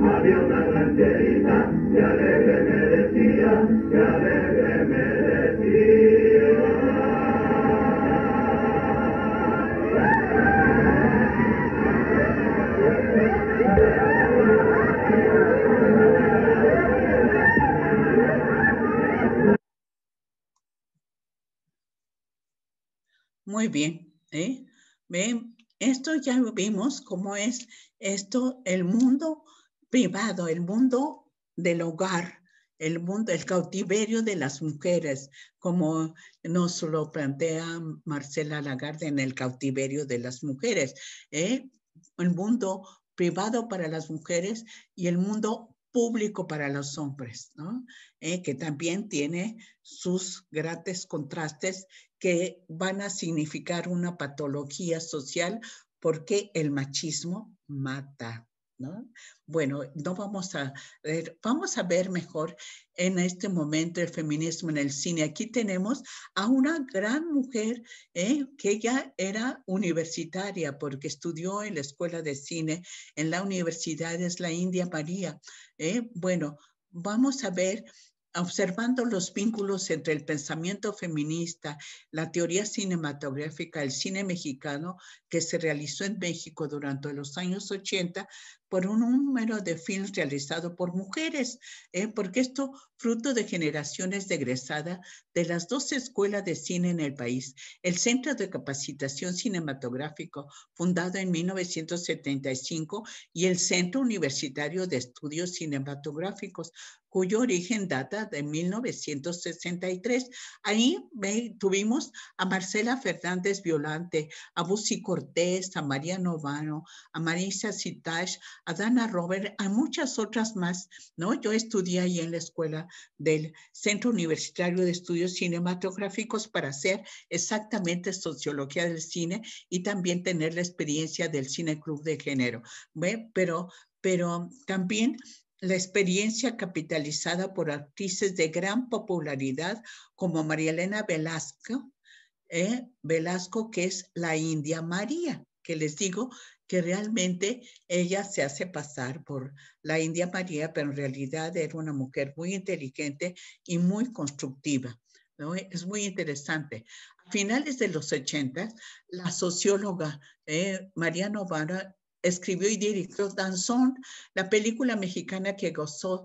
Había una rancherita que Muy bien, ¿eh? Esto ya vimos cómo es esto, el mundo privado, el mundo del hogar, el mundo, el cautiverio de las mujeres, como nos lo plantea Marcela Lagarde en el cautiverio de las mujeres, ¿eh? el mundo privado para las mujeres y el mundo público para los hombres, ¿no? Eh, que también tiene sus grandes contrastes que van a significar una patología social porque el machismo mata. ¿No? Bueno, no vamos a ver, vamos a ver mejor en este momento el feminismo en el cine. Aquí tenemos a una gran mujer ¿eh? que ella era universitaria porque estudió en la escuela de cine en la universidad, es la India María. ¿eh? Bueno, vamos a ver observando los vínculos entre el pensamiento feminista, la teoría cinematográfica, el cine mexicano que se realizó en México durante los años 80 por un número de films realizados por mujeres, ¿eh? porque esto fruto de generaciones de egresada de las dos escuelas de cine en el país, el Centro de Capacitación Cinematográfico, fundado en 1975, y el Centro Universitario de Estudios Cinematográficos, cuyo origen data de 1963. Ahí tuvimos a Marcela Fernández Violante, a Busi Cortés, a María Novano, a Marisa Citash, a Dana Robert, a muchas otras más, ¿no? Yo estudié ahí en la escuela del Centro Universitario de Estudios Cinematográficos para hacer exactamente sociología del cine y también tener la experiencia del Cine Club de Género, ¿ve? Pero, pero también la experiencia capitalizada por actrices de gran popularidad como María Elena Velasco, ¿eh? Velasco, que es la India María, que les digo que realmente ella se hace pasar por la India María, pero en realidad era una mujer muy inteligente y muy constructiva. ¿no? Es muy interesante. A finales de los 80, la socióloga eh, María Novara escribió y dirigió Danzón, la película mexicana que gozó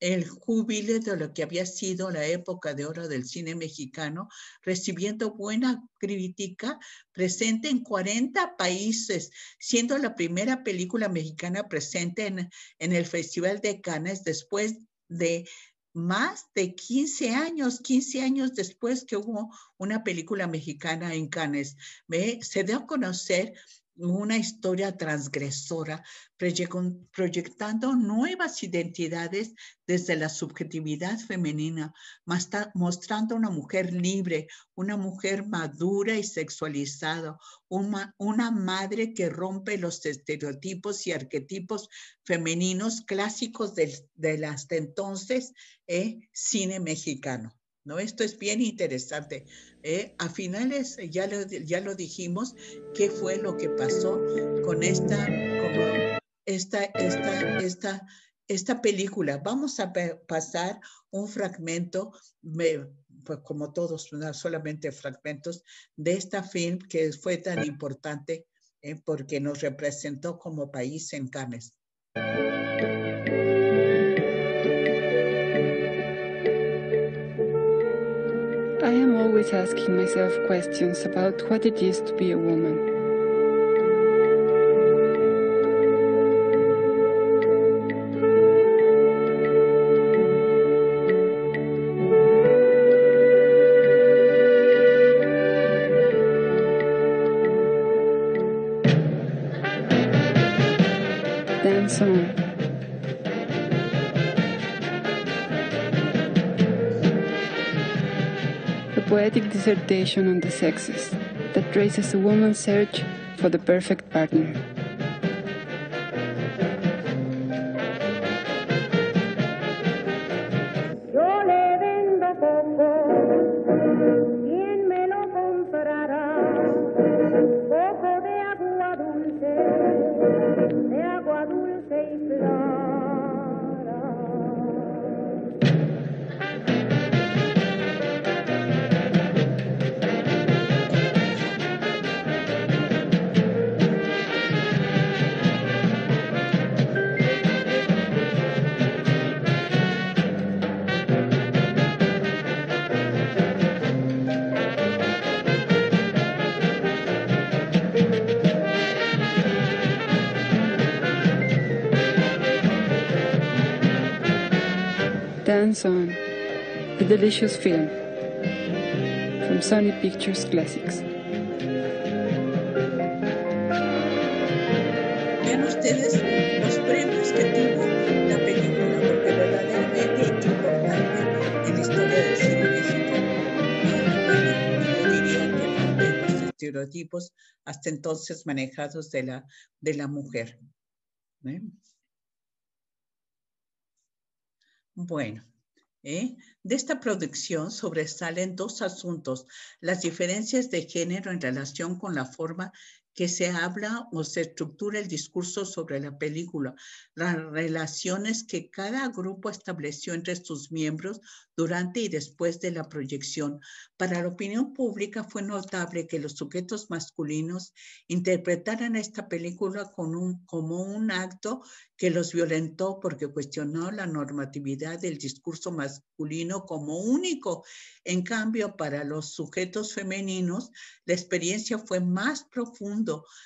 el júbilo de lo que había sido la época de oro del cine mexicano, recibiendo buena crítica, presente en 40 países, siendo la primera película mexicana presente en, en el Festival de Cannes después de más de 15 años, 15 años después que hubo una película mexicana en Cannes. Se dio a conocer una historia transgresora, proyectando nuevas identidades desde la subjetividad femenina, mostrando una mujer libre, una mujer madura y sexualizada, una, madre que rompe los estereotipos y arquetipos femeninos clásicos del, hasta entonces eh, cine mexicano. ¿No? Esto es bien interesante. ¿eh? a finales, ya lo, ya lo dijimos, qué fue lo que pasó con esta, esta, esta, esta, esta película. Vamos a pasar un fragmento, pues como todos, solamente fragmentos, de esta film que fue tan importante ¿eh? porque nos representó como país en Cannes. Always asking myself questions about what it is to be a woman. Dance on. Poetic dissertation on the sexes that traces a woman's search for the perfect partner. Dance On, a delicious film from Sony Pictures Classics. Vean ustedes los premios que tuvo la película, porque verdaderamente importante en la historia del cine mexicano. Yo diría que los estereotipos hasta entonces manejados de la, de la mujer. ¿eh? Bueno, ¿eh? de esta producción sobresalen dos asuntos, las diferencias de género en relación con la forma que se habla o se estructura el discurso sobre la película, las relaciones que cada grupo estableció entre sus miembros durante y después de la proyección. Para la opinión pública fue notable que los sujetos masculinos interpretaran esta película con un, como un acto que los violentó porque cuestionó la normatividad del discurso masculino como único. En cambio, para los sujetos femeninos, la experiencia fue más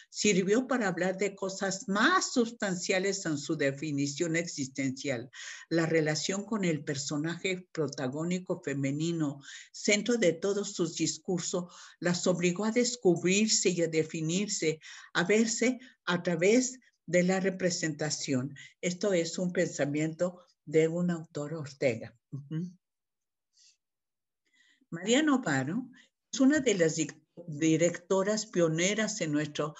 sirvió para hablar de cosas más sustanciales en su definición existencial. La relación con el personaje protagónico femenino, centro de todos sus discursos, las obligó a descubrirse y a definirse, a verse a través de la representación. Esto es un pensamiento de un autor Ortega. María Novaro es una de las directoras pioneras en nuestro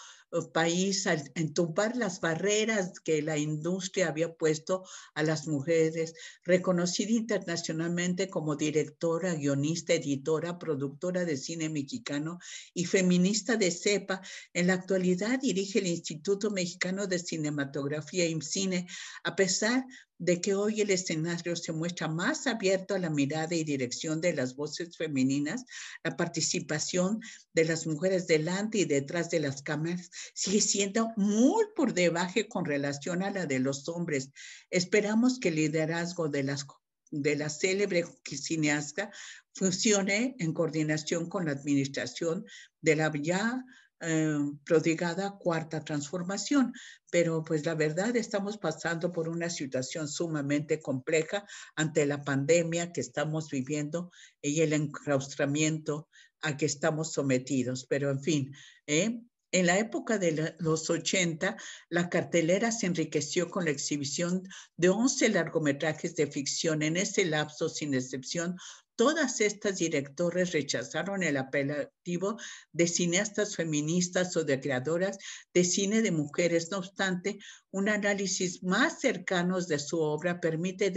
país al entumbar las barreras que la industria había puesto a las mujeres, reconocida internacionalmente como directora, guionista, editora, productora de cine mexicano y feminista de CEPA. En la actualidad dirige el Instituto Mexicano de Cinematografía IMCINE, a pesar de que hoy el escenario se muestra más abierto a la mirada y dirección de las voces femeninas, la participación de las mujeres delante y detrás de las cámaras sigue siendo muy por debajo con relación a la de los hombres. Esperamos que el liderazgo de las de la célebre cineasta funcione en coordinación con la administración de la ya eh, prodigada cuarta transformación. Pero pues la verdad estamos pasando por una situación sumamente compleja ante la pandemia que estamos viviendo y el enclaustramiento a que estamos sometidos. Pero en fin, ¿eh? En la época de los 80, la cartelera se enriqueció con la exhibición de 11 largometrajes de ficción. En ese lapso, sin excepción, Todas estas directores rechazaron el apelativo de cineastas feministas o de creadoras de cine de mujeres. No obstante, un análisis más cercano de su obra permite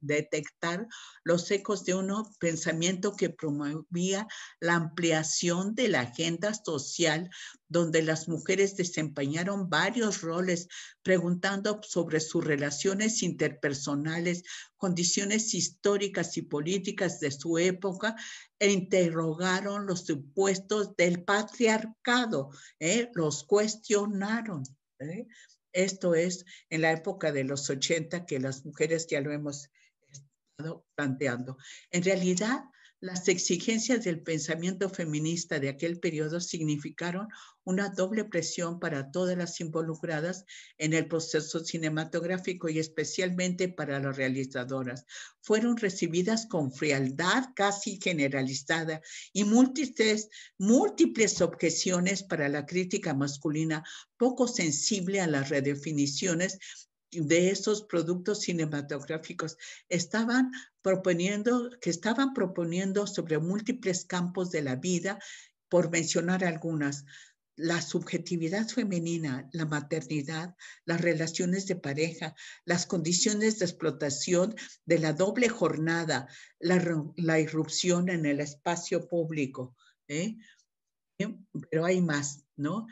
detectar los ecos de un pensamiento que promovía la ampliación de la agenda social, donde las mujeres desempeñaron varios roles, preguntando sobre sus relaciones interpersonales, condiciones históricas y políticas de su época e interrogaron los supuestos del patriarcado, ¿eh? los cuestionaron. ¿eh? Esto es en la época de los 80 que las mujeres ya lo hemos estado planteando. En realidad, las exigencias del pensamiento feminista de aquel periodo significaron una doble presión para todas las involucradas en el proceso cinematográfico y especialmente para las realizadoras. Fueron recibidas con frialdad casi generalizada y múltiples, múltiples objeciones para la crítica masculina poco sensible a las redefiniciones de esos productos cinematográficos estaban proponiendo, que estaban proponiendo sobre múltiples campos de la vida, por mencionar algunas, la subjetividad femenina, la maternidad, las relaciones de pareja, las condiciones de explotación de la doble jornada, la, irrupción en el espacio público. ¿eh? Pero hay más, ¿no?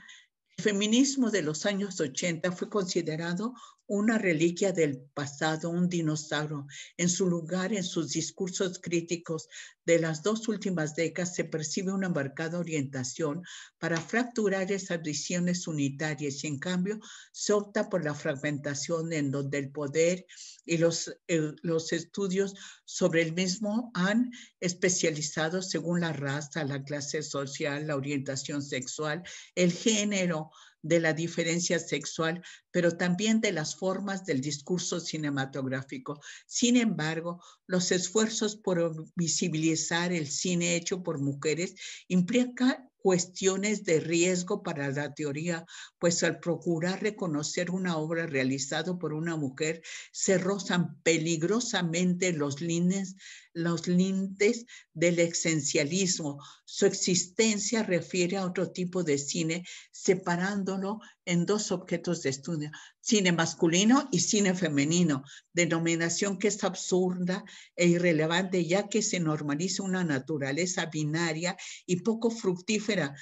El feminismo de los años 80 fue considerado una reliquia del pasado, un dinosaurio. En su lugar, en sus discursos críticos de las dos últimas décadas, se percibe una marcada orientación para fracturar esas visiones unitarias y en cambio se opta por la fragmentación en donde el poder y los, eh, los estudios sobre el mismo han especializado según la raza, la clase social, la orientación sexual, el género, de la diferencia sexual, pero también de las formas del discurso cinematográfico. Sin embargo, los esfuerzos por visibilizar el cine hecho por mujeres implican cuestiones de riesgo para la teoría, pues al procurar reconocer una obra realizada por una mujer, se rozan peligrosamente los líneas los lindes del esencialismo. Su existencia refiere a otro tipo de cine, separándolo en dos objetos de estudio, cine masculino y cine femenino, denominación que es absurda e irrelevante ya que se normaliza una naturaleza binaria y poco fructífera,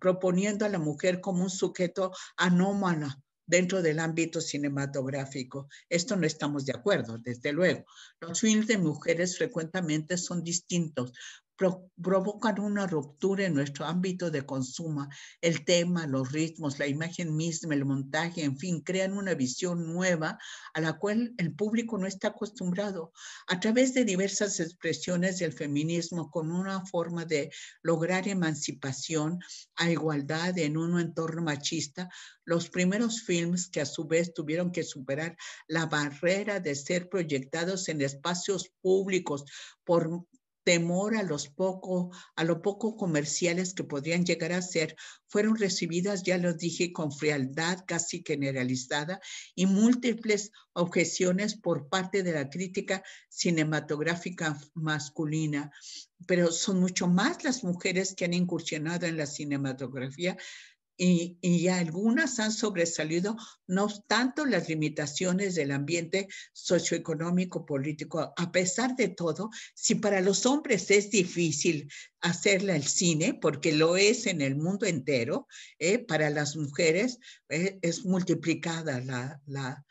proponiendo a la mujer como un sujeto anómalo dentro del ámbito cinematográfico. Esto no estamos de acuerdo, desde luego. Los films de mujeres frecuentemente son distintos, provocan una ruptura en nuestro ámbito de consumo. El tema, los ritmos, la imagen misma, el montaje, en fin, crean una visión nueva a la cual el público no está acostumbrado. A través de diversas expresiones del feminismo con una forma de lograr emancipación a igualdad en un entorno machista, los primeros films que a su vez tuvieron que superar la barrera de ser proyectados en espacios públicos por temor a los poco, a lo poco comerciales que podrían llegar a ser, fueron recibidas, ya lo dije, con frialdad casi generalizada y múltiples objeciones por parte de la crítica cinematográfica masculina. Pero son mucho más las mujeres que han incursionado en la cinematografía y, y, algunas han sobresalido, no obstante las limitaciones del ambiente socioeconómico político. A pesar de todo, si para los hombres es difícil hacerla el cine, porque lo es en el mundo entero, eh, para las mujeres eh, es multiplicada la, la,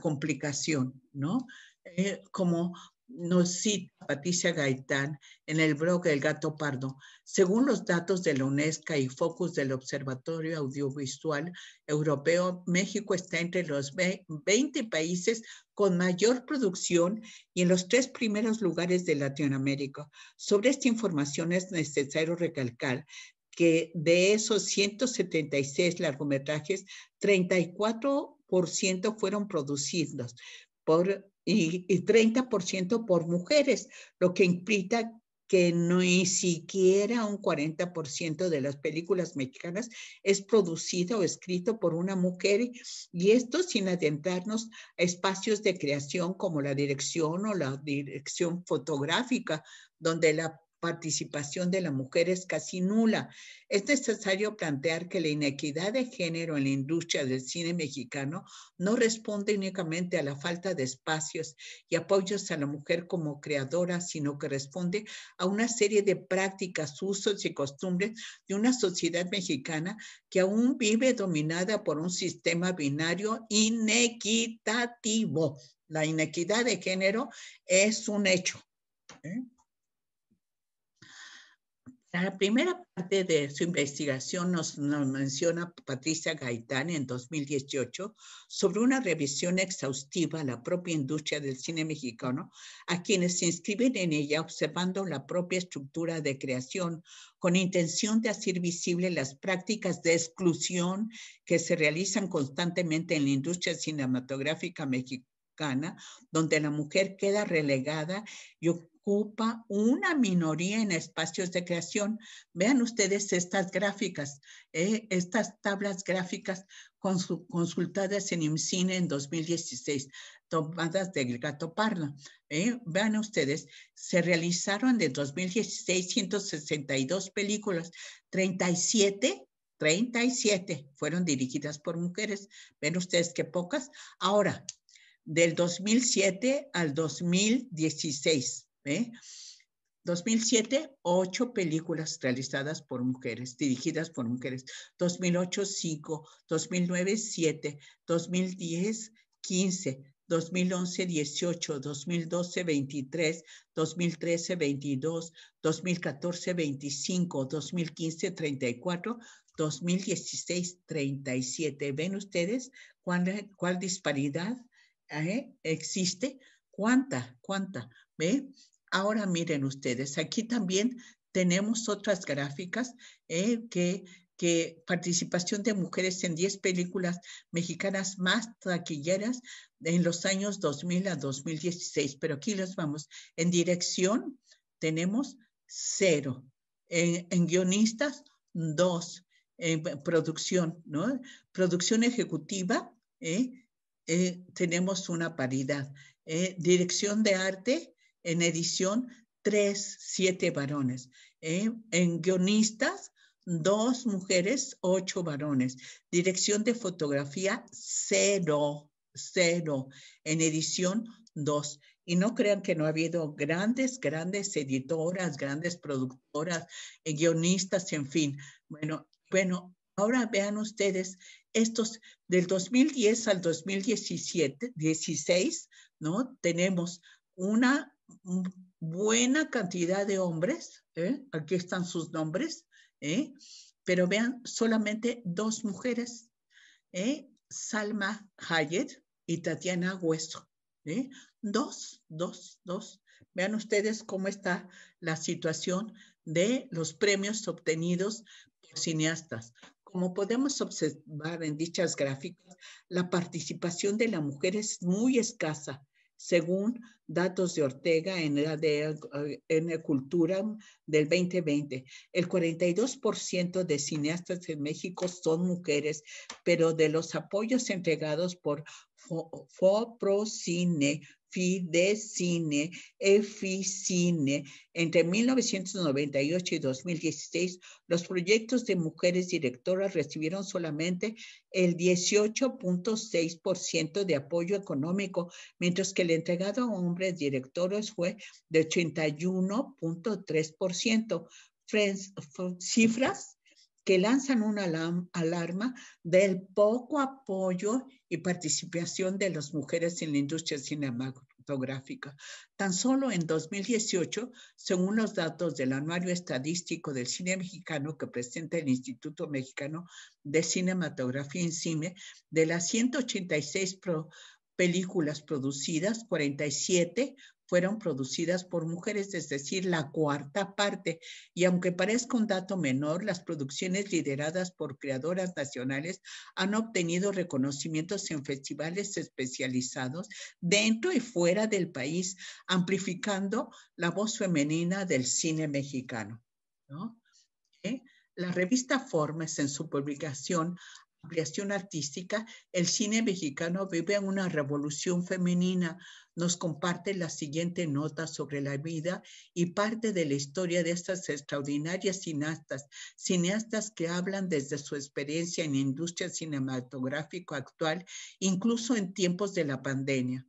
complicación, ¿no? Eh, como nos cita Patricia Gaitán en el blog El Gato Pardo. Según los datos de la UNESCO y Focus del Observatorio Audiovisual Europeo, México está entre los 20 países con mayor producción y en los tres primeros lugares de Latinoamérica. Sobre esta información es necesario recalcar que de esos 176 largometrajes, 34% fueron producidos por y, 30% por mujeres, lo que implica que ni siquiera un 40% de las películas mexicanas es producido o escrito por una mujer, y esto sin adentrarnos a espacios de creación como la dirección o la dirección fotográfica, donde la participación de la mujer es casi nula. Es necesario plantear que la inequidad de género en la industria del cine mexicano no responde únicamente a la falta de espacios y apoyos a la mujer como creadora, sino que responde a una serie de prácticas, usos y costumbres de una sociedad mexicana que aún vive dominada por un sistema binario inequitativo. La inequidad de género es un hecho. ¿eh? La primera parte de su investigación nos, menciona Patricia Gaitán en 2018 sobre una revisión exhaustiva a la propia industria del cine mexicano, a quienes se inscriben en ella observando la propia estructura de creación con intención de hacer visible las prácticas de exclusión que se realizan constantemente en la industria cinematográfica mexicana, donde la mujer queda relegada y ocupa una minoría en espacios de creación. Vean ustedes estas gráficas, eh, estas tablas gráficas consultadas en IMCINE en 2016, tomadas del gato pardo. Eh. Vean ustedes, se realizaron de 2016 162 películas, 37 37 fueron dirigidas por mujeres. Ven ustedes qué pocas. Ahora, del 2007 al 2016, 2007, ocho películas realizadas por mujeres, dirigidas por mujeres. 2008, cinco. 2009, siete. 2010, 15. 2011, 18, 2012, 23, 2013, 22, 2014, 25, 2015, 34, 2016, 37. ¿Ven ustedes cuál, cuál disparidad eh, existe? ¿Cuánta? ¿Cuánta? ¿Ve? Ahora miren ustedes, aquí también tenemos otras gráficas eh, que participación de mujeres en 10 películas mexicanas más taquilleras en los años 2000 a 2016, pero aquí los vamos. En dirección tenemos cero, en, guionistas dos, en producción, ¿no? Producción ejecutiva, ¿eh? Eh, tenemos una paridad. Dirección de arte, en edición, tres, siete varones. En guionistas, dos mujeres, ocho varones. Dirección de fotografía, cero, cero. En edición, dos. Y no crean que no ha habido grandes, grandes editoras, grandes productoras, eh, guionistas, en fin. Bueno, bueno, ahora vean ustedes estos del 2010 al 2017, 16, ¿no? Tenemos una buena cantidad de hombres, ¿eh? aquí están sus nombres, ¿eh? Pero vean, solamente dos mujeres, ¿eh? Salma Hayek y Tatiana Hueso. Dos, dos, dos. Vean ustedes cómo está la situación de los premios obtenidos por cineastas. Como podemos observar en dichas gráficas, la participación de la mujer es muy escasa según datos de Ortega en la en Cultura del 2020. El 42% de cineastas en México son mujeres, pero de los apoyos entregados por FOPROCINE Fidecine, Eficine. Entre 1998 y 2016, los proyectos de mujeres directoras recibieron solamente el 18.6% de apoyo económico, mientras que el entregado a hombres directores fue de 81.3%. Cifras que lanzan una alarma del poco apoyo y participación de las mujeres en la industria cinematográfica. Tan solo en 2018, según los datos del Anuario Estadístico del Cine Mexicano que presenta el Instituto Mexicano de Cinematografía en CIME, de las 186 películas producidas, 47 fueron producidas por mujeres, es decir, la cuarta parte. Y aunque parezca un dato menor, las producciones lideradas por creadoras nacionales han obtenido reconocimientos en festivales especializados dentro y fuera del país, amplificando la voz femenina del cine mexicano. ¿Eh? La revista Formes en su publicación ampliación artística, el cine mexicano vive una revolución femenina. Nos comparte la siguiente nota sobre la vida y parte de la historia de estas extraordinarias cineastas, cineastas que hablan desde su experiencia en la industria cinematográfica actual, incluso en tiempos de la pandemia.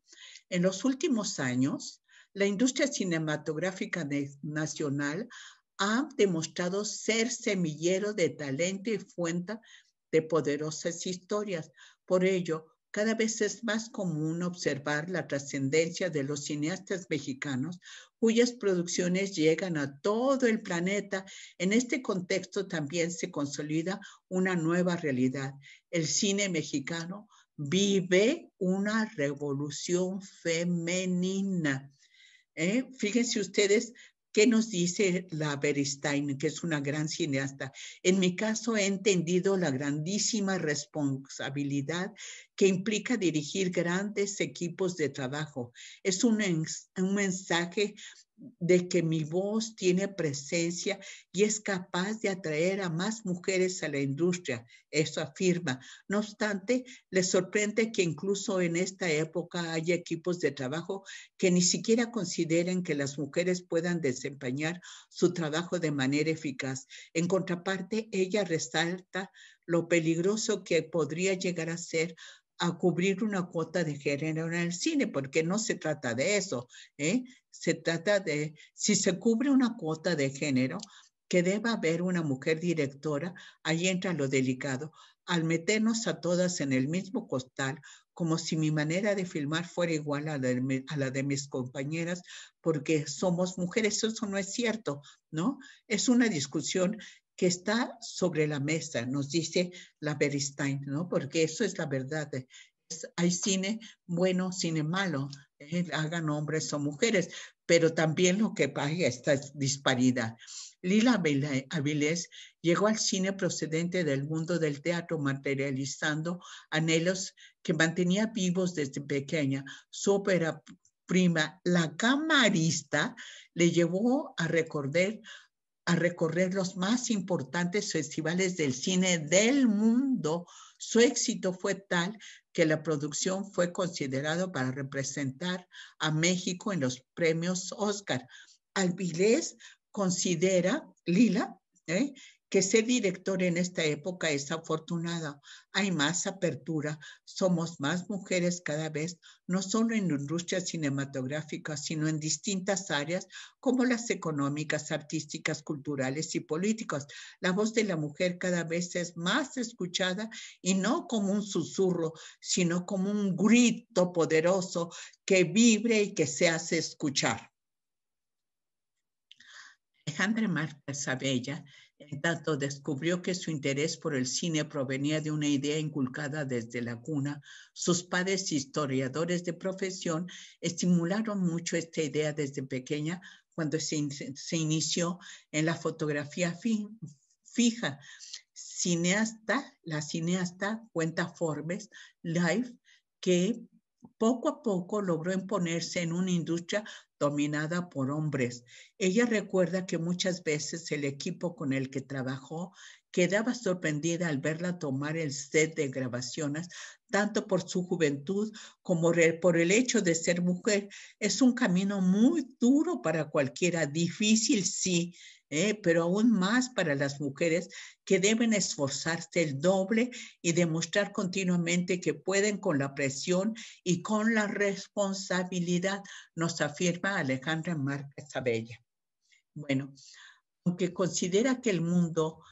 En los últimos años, la industria cinematográfica nacional ha demostrado ser semillero de talento y fuente de poderosas historias. Por ello, cada vez es más común observar la trascendencia de los cineastas mexicanos cuyas producciones llegan a todo el planeta. En este contexto también se consolida una nueva realidad. El cine mexicano vive una revolución femenina. ¿Eh? Fíjense ustedes ¿Qué nos dice la Beristain, que es una gran cineasta? En mi caso he entendido la grandísima responsabilidad que implica dirigir grandes equipos de trabajo. Es un, un mensaje de que mi voz tiene presencia y es capaz de atraer a más mujeres a la industria. Eso afirma. No obstante, le sorprende que incluso en esta época haya equipos de trabajo que ni siquiera consideren que las mujeres puedan desempeñar su trabajo de manera eficaz. En contraparte, ella resalta lo peligroso que podría llegar a ser a cubrir una cuota de género en el cine, porque no se trata de eso. ¿eh? Se trata de, si se cubre una cuota de género, que deba haber una mujer directora, ahí entra lo delicado. Al meternos a todas en el mismo costal, como si mi manera de filmar fuera igual a la, de, a la de mis compañeras, porque somos mujeres, eso no es cierto, ¿no? Es una discusión que está sobre la mesa, nos dice la Beristain, ¿no? Porque eso es la verdad. hay cine bueno, cine malo, eh, hagan hombres o mujeres, pero también lo que paga esta disparidad. Lila Avilés llegó al cine procedente del mundo del teatro, materializando anhelos que mantenía vivos desde pequeña. Su ópera prima, La Camarista, le llevó a recorrer, a recorrer los más importantes festivales del cine del mundo. Su éxito fue tal que la producción fue considerada para representar a México en los premios Oscar. Alvilés considera, Lila, ¿eh? Que ser director en esta época es afortunada. Hay más apertura, somos más mujeres cada vez, no solo en la industria cinematográfica, sino en distintas áreas como las económicas, artísticas, culturales y políticas. La voz de la mujer cada vez es más escuchada y no como un susurro, sino como un grito poderoso que vibre y que se hace escuchar. Alejandra Márquez Abella en tanto descubrió que su interés por el cine provenía de una idea inculcada desde la cuna, sus padres historiadores de profesión estimularon mucho esta idea desde pequeña cuando se, inició en la fotografía fija. Cineasta, la cineasta cuenta Forbes Live que poco a poco logró imponerse en una industria dominada por hombres. Ella recuerda que muchas veces el equipo con el que trabajó quedaba sorprendida al verla tomar el set de grabaciones, tanto por su juventud como por el hecho de ser mujer. Es un camino muy duro para cualquiera, difícil sí, ¿eh? pero aún más para las mujeres que deben esforzarse el doble y demostrar continuamente que pueden con la presión y con la responsabilidad, nos afirma Alejandra Márquez Abella. Bueno, aunque considera que el mundo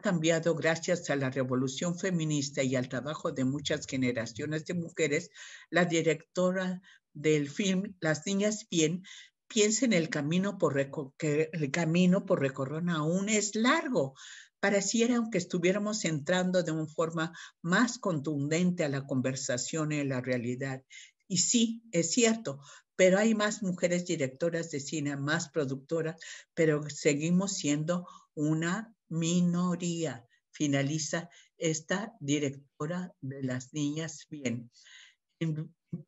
cambiado gracias a la revolución feminista y al trabajo de muchas generaciones de mujeres, la directora del film Las Niñas Bien piensa en el camino por, que el camino por recorrer aún es largo. Pareciera aunque estuviéramos entrando de una forma más contundente a la conversación y la realidad. Y sí, es cierto, pero hay más mujeres directoras de cine, más productoras, pero seguimos siendo una minoría. Finaliza esta directora de las niñas bien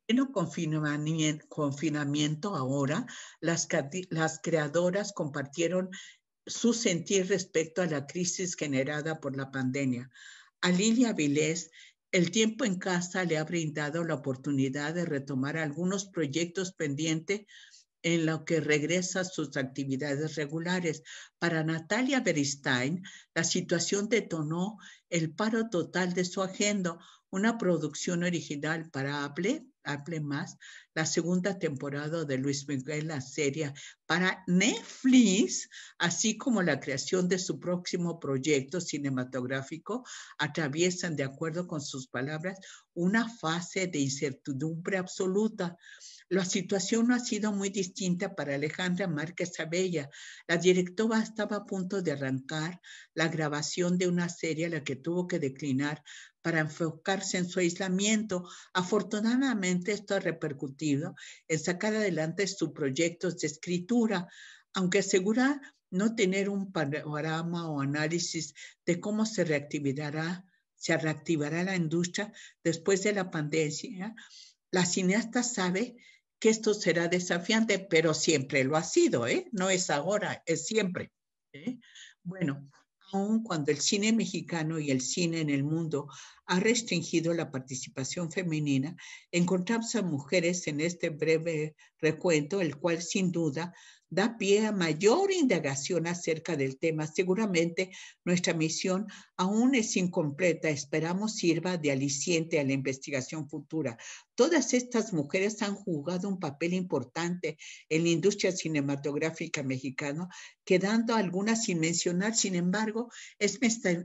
pleno confinamiento, confinamiento ahora, las, las creadoras compartieron su sentir respecto a la crisis generada por la pandemia. A Lilia Vilés, el tiempo en casa le ha brindado la oportunidad de retomar algunos proyectos pendientes en lo que regresa a sus actividades regulares. Para Natalia Beristain, la situación detonó el paro total de su agenda, una producción original para Apple, Apple Más, la segunda temporada de Luis Miguel, la serie para Netflix, así como la creación de su próximo proyecto cinematográfico, atraviesan, de acuerdo con sus palabras, una fase de incertidumbre absoluta. La situación no ha sido muy distinta para Alejandra Márquez Abella. La directora estaba a punto de arrancar la grabación de una serie a la que tuvo que declinar para enfocarse en su aislamiento. Afortunadamente esto ha repercutido en sacar adelante sus proyectos de escritura, aunque asegura no tener un panorama o análisis de cómo se reactivará, se reactivará la industria después de la pandemia. La cineasta sabe que esto será desafiante, pero siempre lo ha sido, ¿eh? No es ahora, es siempre. ¿eh? Bueno, aun cuando el cine mexicano y el cine en el mundo ha restringido la participación femenina, encontramos a mujeres en este breve recuento, el cual sin duda da pie a mayor indagación acerca del tema. Seguramente nuestra misión aún es incompleta. Esperamos sirva de aliciente a la investigación futura. Todas estas mujeres han jugado un papel importante en la industria cinematográfica mexicana, quedando algunas sin mencionar. Sin embargo, es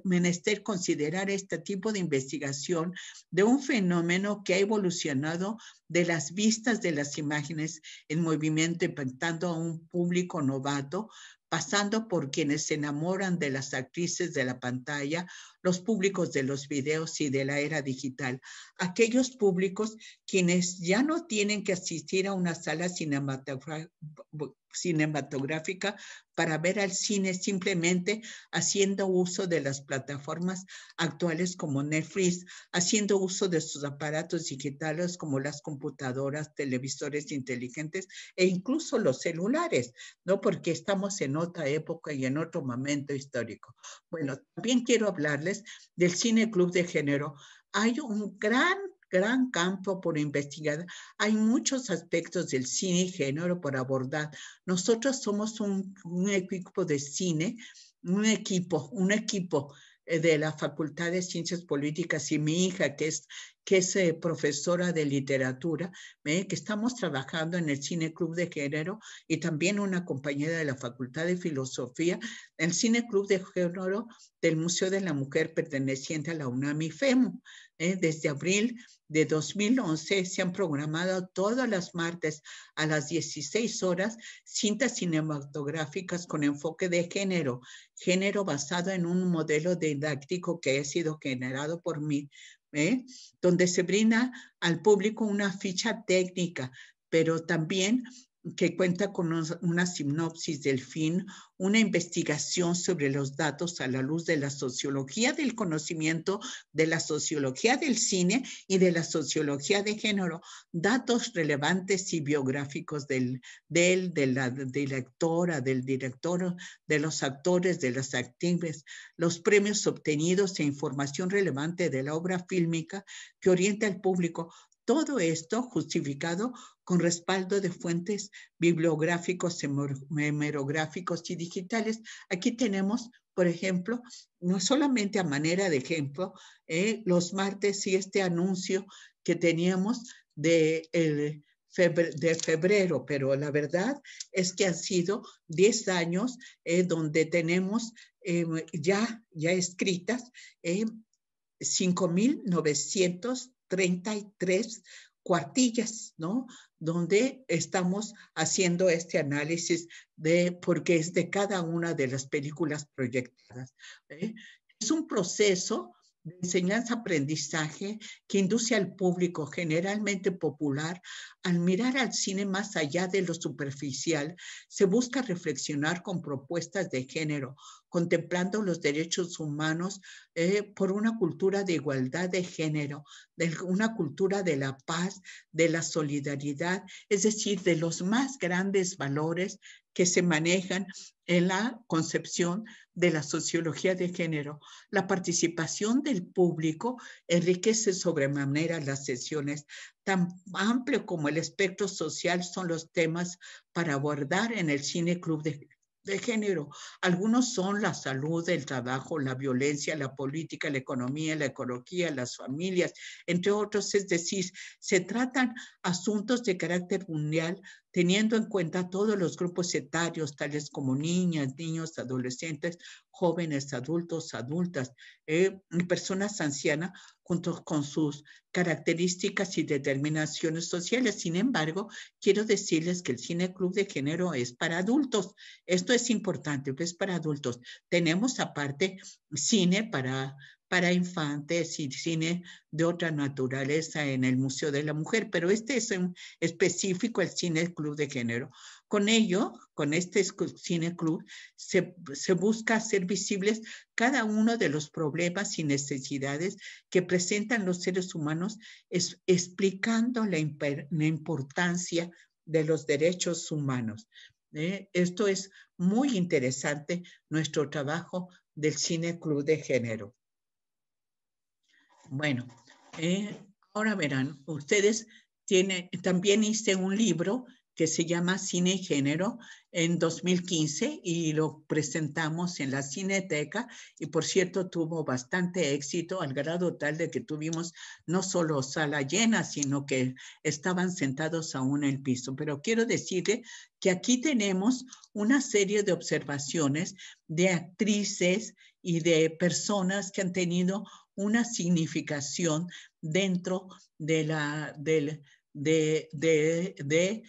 menester considerar este tipo de investigación de un fenómeno que ha evolucionado de las vistas de las imágenes en movimiento, impactando a un público novato pasando por quienes se enamoran de las actrices de la pantalla, los públicos de los videos y de la era digital, aquellos públicos quienes ya no tienen que asistir a una sala cinematográfica para ver al cine simplemente haciendo uso de las plataformas actuales como Netflix, haciendo uso de sus aparatos digitales como las computadoras, televisores inteligentes e incluso los celulares, ¿no? Porque estamos en otra época y en otro momento histórico. Bueno, también quiero hablarles del Cine Club de Género. Hay un gran gran campo por investigar. Hay muchos aspectos del cine y género por abordar. Nosotros somos un, equipo de cine, un equipo, un equipo de la Facultad de Ciencias Políticas y mi hija, que es, que es eh, profesora de literatura, que estamos trabajando en el Cine Club de Género y también una compañera de la Facultad de Filosofía, el Cine Club de Género del Museo de la Mujer perteneciente a la UNAMI FEMU. ¿Eh? desde abril de 2011 se han programado todas las martes a las 16 horas cintas cinematográficas con enfoque de género, género basado en un modelo didáctico que ha sido generado por mí, ¿eh? donde se brinda al público una ficha técnica, pero también que cuenta con una sinopsis del fin, una investigación sobre los datos a la luz de la sociología del conocimiento, de la sociología del cine y de la sociología de género, datos relevantes y biográficos del, del de la directora, del director, de los actores, de las actrices, los premios obtenidos e información relevante de la obra fílmica que orienta al público, todo esto justificado con respaldo de fuentes bibliográficos, hemerográficos y digitales. Aquí tenemos, por ejemplo, no solamente a manera de ejemplo, eh, los martes y este anuncio que teníamos de, febrero, pero la verdad es que han sido 10 años eh, donde tenemos eh, ya, ya escritas 5.900 33 cuartillas, ¿no? Donde estamos haciendo este análisis de, porque es de cada una de las películas proyectadas. ¿eh? Es un proceso de enseñanza-aprendizaje que induce al público generalmente popular al mirar al cine más allá de lo superficial, se busca reflexionar con propuestas de género, contemplando los derechos humanos eh, por una cultura de igualdad de género, de una cultura de la paz, de la solidaridad, es decir, de los más grandes valores que se manejan en la concepción de la sociología de género. La participación del público enriquece sobremanera las sesiones, tan amplio como el espectro social son los temas para abordar en el Cine Club de, de género. Algunos son la salud, el trabajo, la violencia, la política, la economía, la ecología, las familias, entre otros. Es decir, se tratan asuntos de carácter mundial teniendo en cuenta todos los grupos etarios, tales como niñas, niños, adolescentes, jóvenes, adultos, adultas, eh, personas ancianas, junto con sus características y determinaciones sociales. Sin embargo, quiero decirles que el Cine Club de Género es para adultos. Esto es importante, es para adultos. Tenemos aparte cine para para infantes y cine de otra naturaleza en el Museo de la Mujer, pero este es un específico el Cine Club de Género. Con ello, con este Cine Club, se, se busca hacer visibles cada uno de los problemas y necesidades que presentan los seres humanos, es, explicando la, la importancia de los derechos humanos. ¿eh? Esto es muy interesante, nuestro trabajo del Cine Club de Género. Bueno, eh, ahora verán, ustedes tienen, también hice un libro que se llama Cine y Género en 2015 y lo presentamos en la Cineteca y por cierto tuvo bastante éxito al grado tal de que tuvimos no solo sala llena, sino que estaban sentados aún en el piso. Pero quiero decirle que aquí tenemos una serie de observaciones de actrices y de personas que han tenido una significación dentro de la, del, de, de, de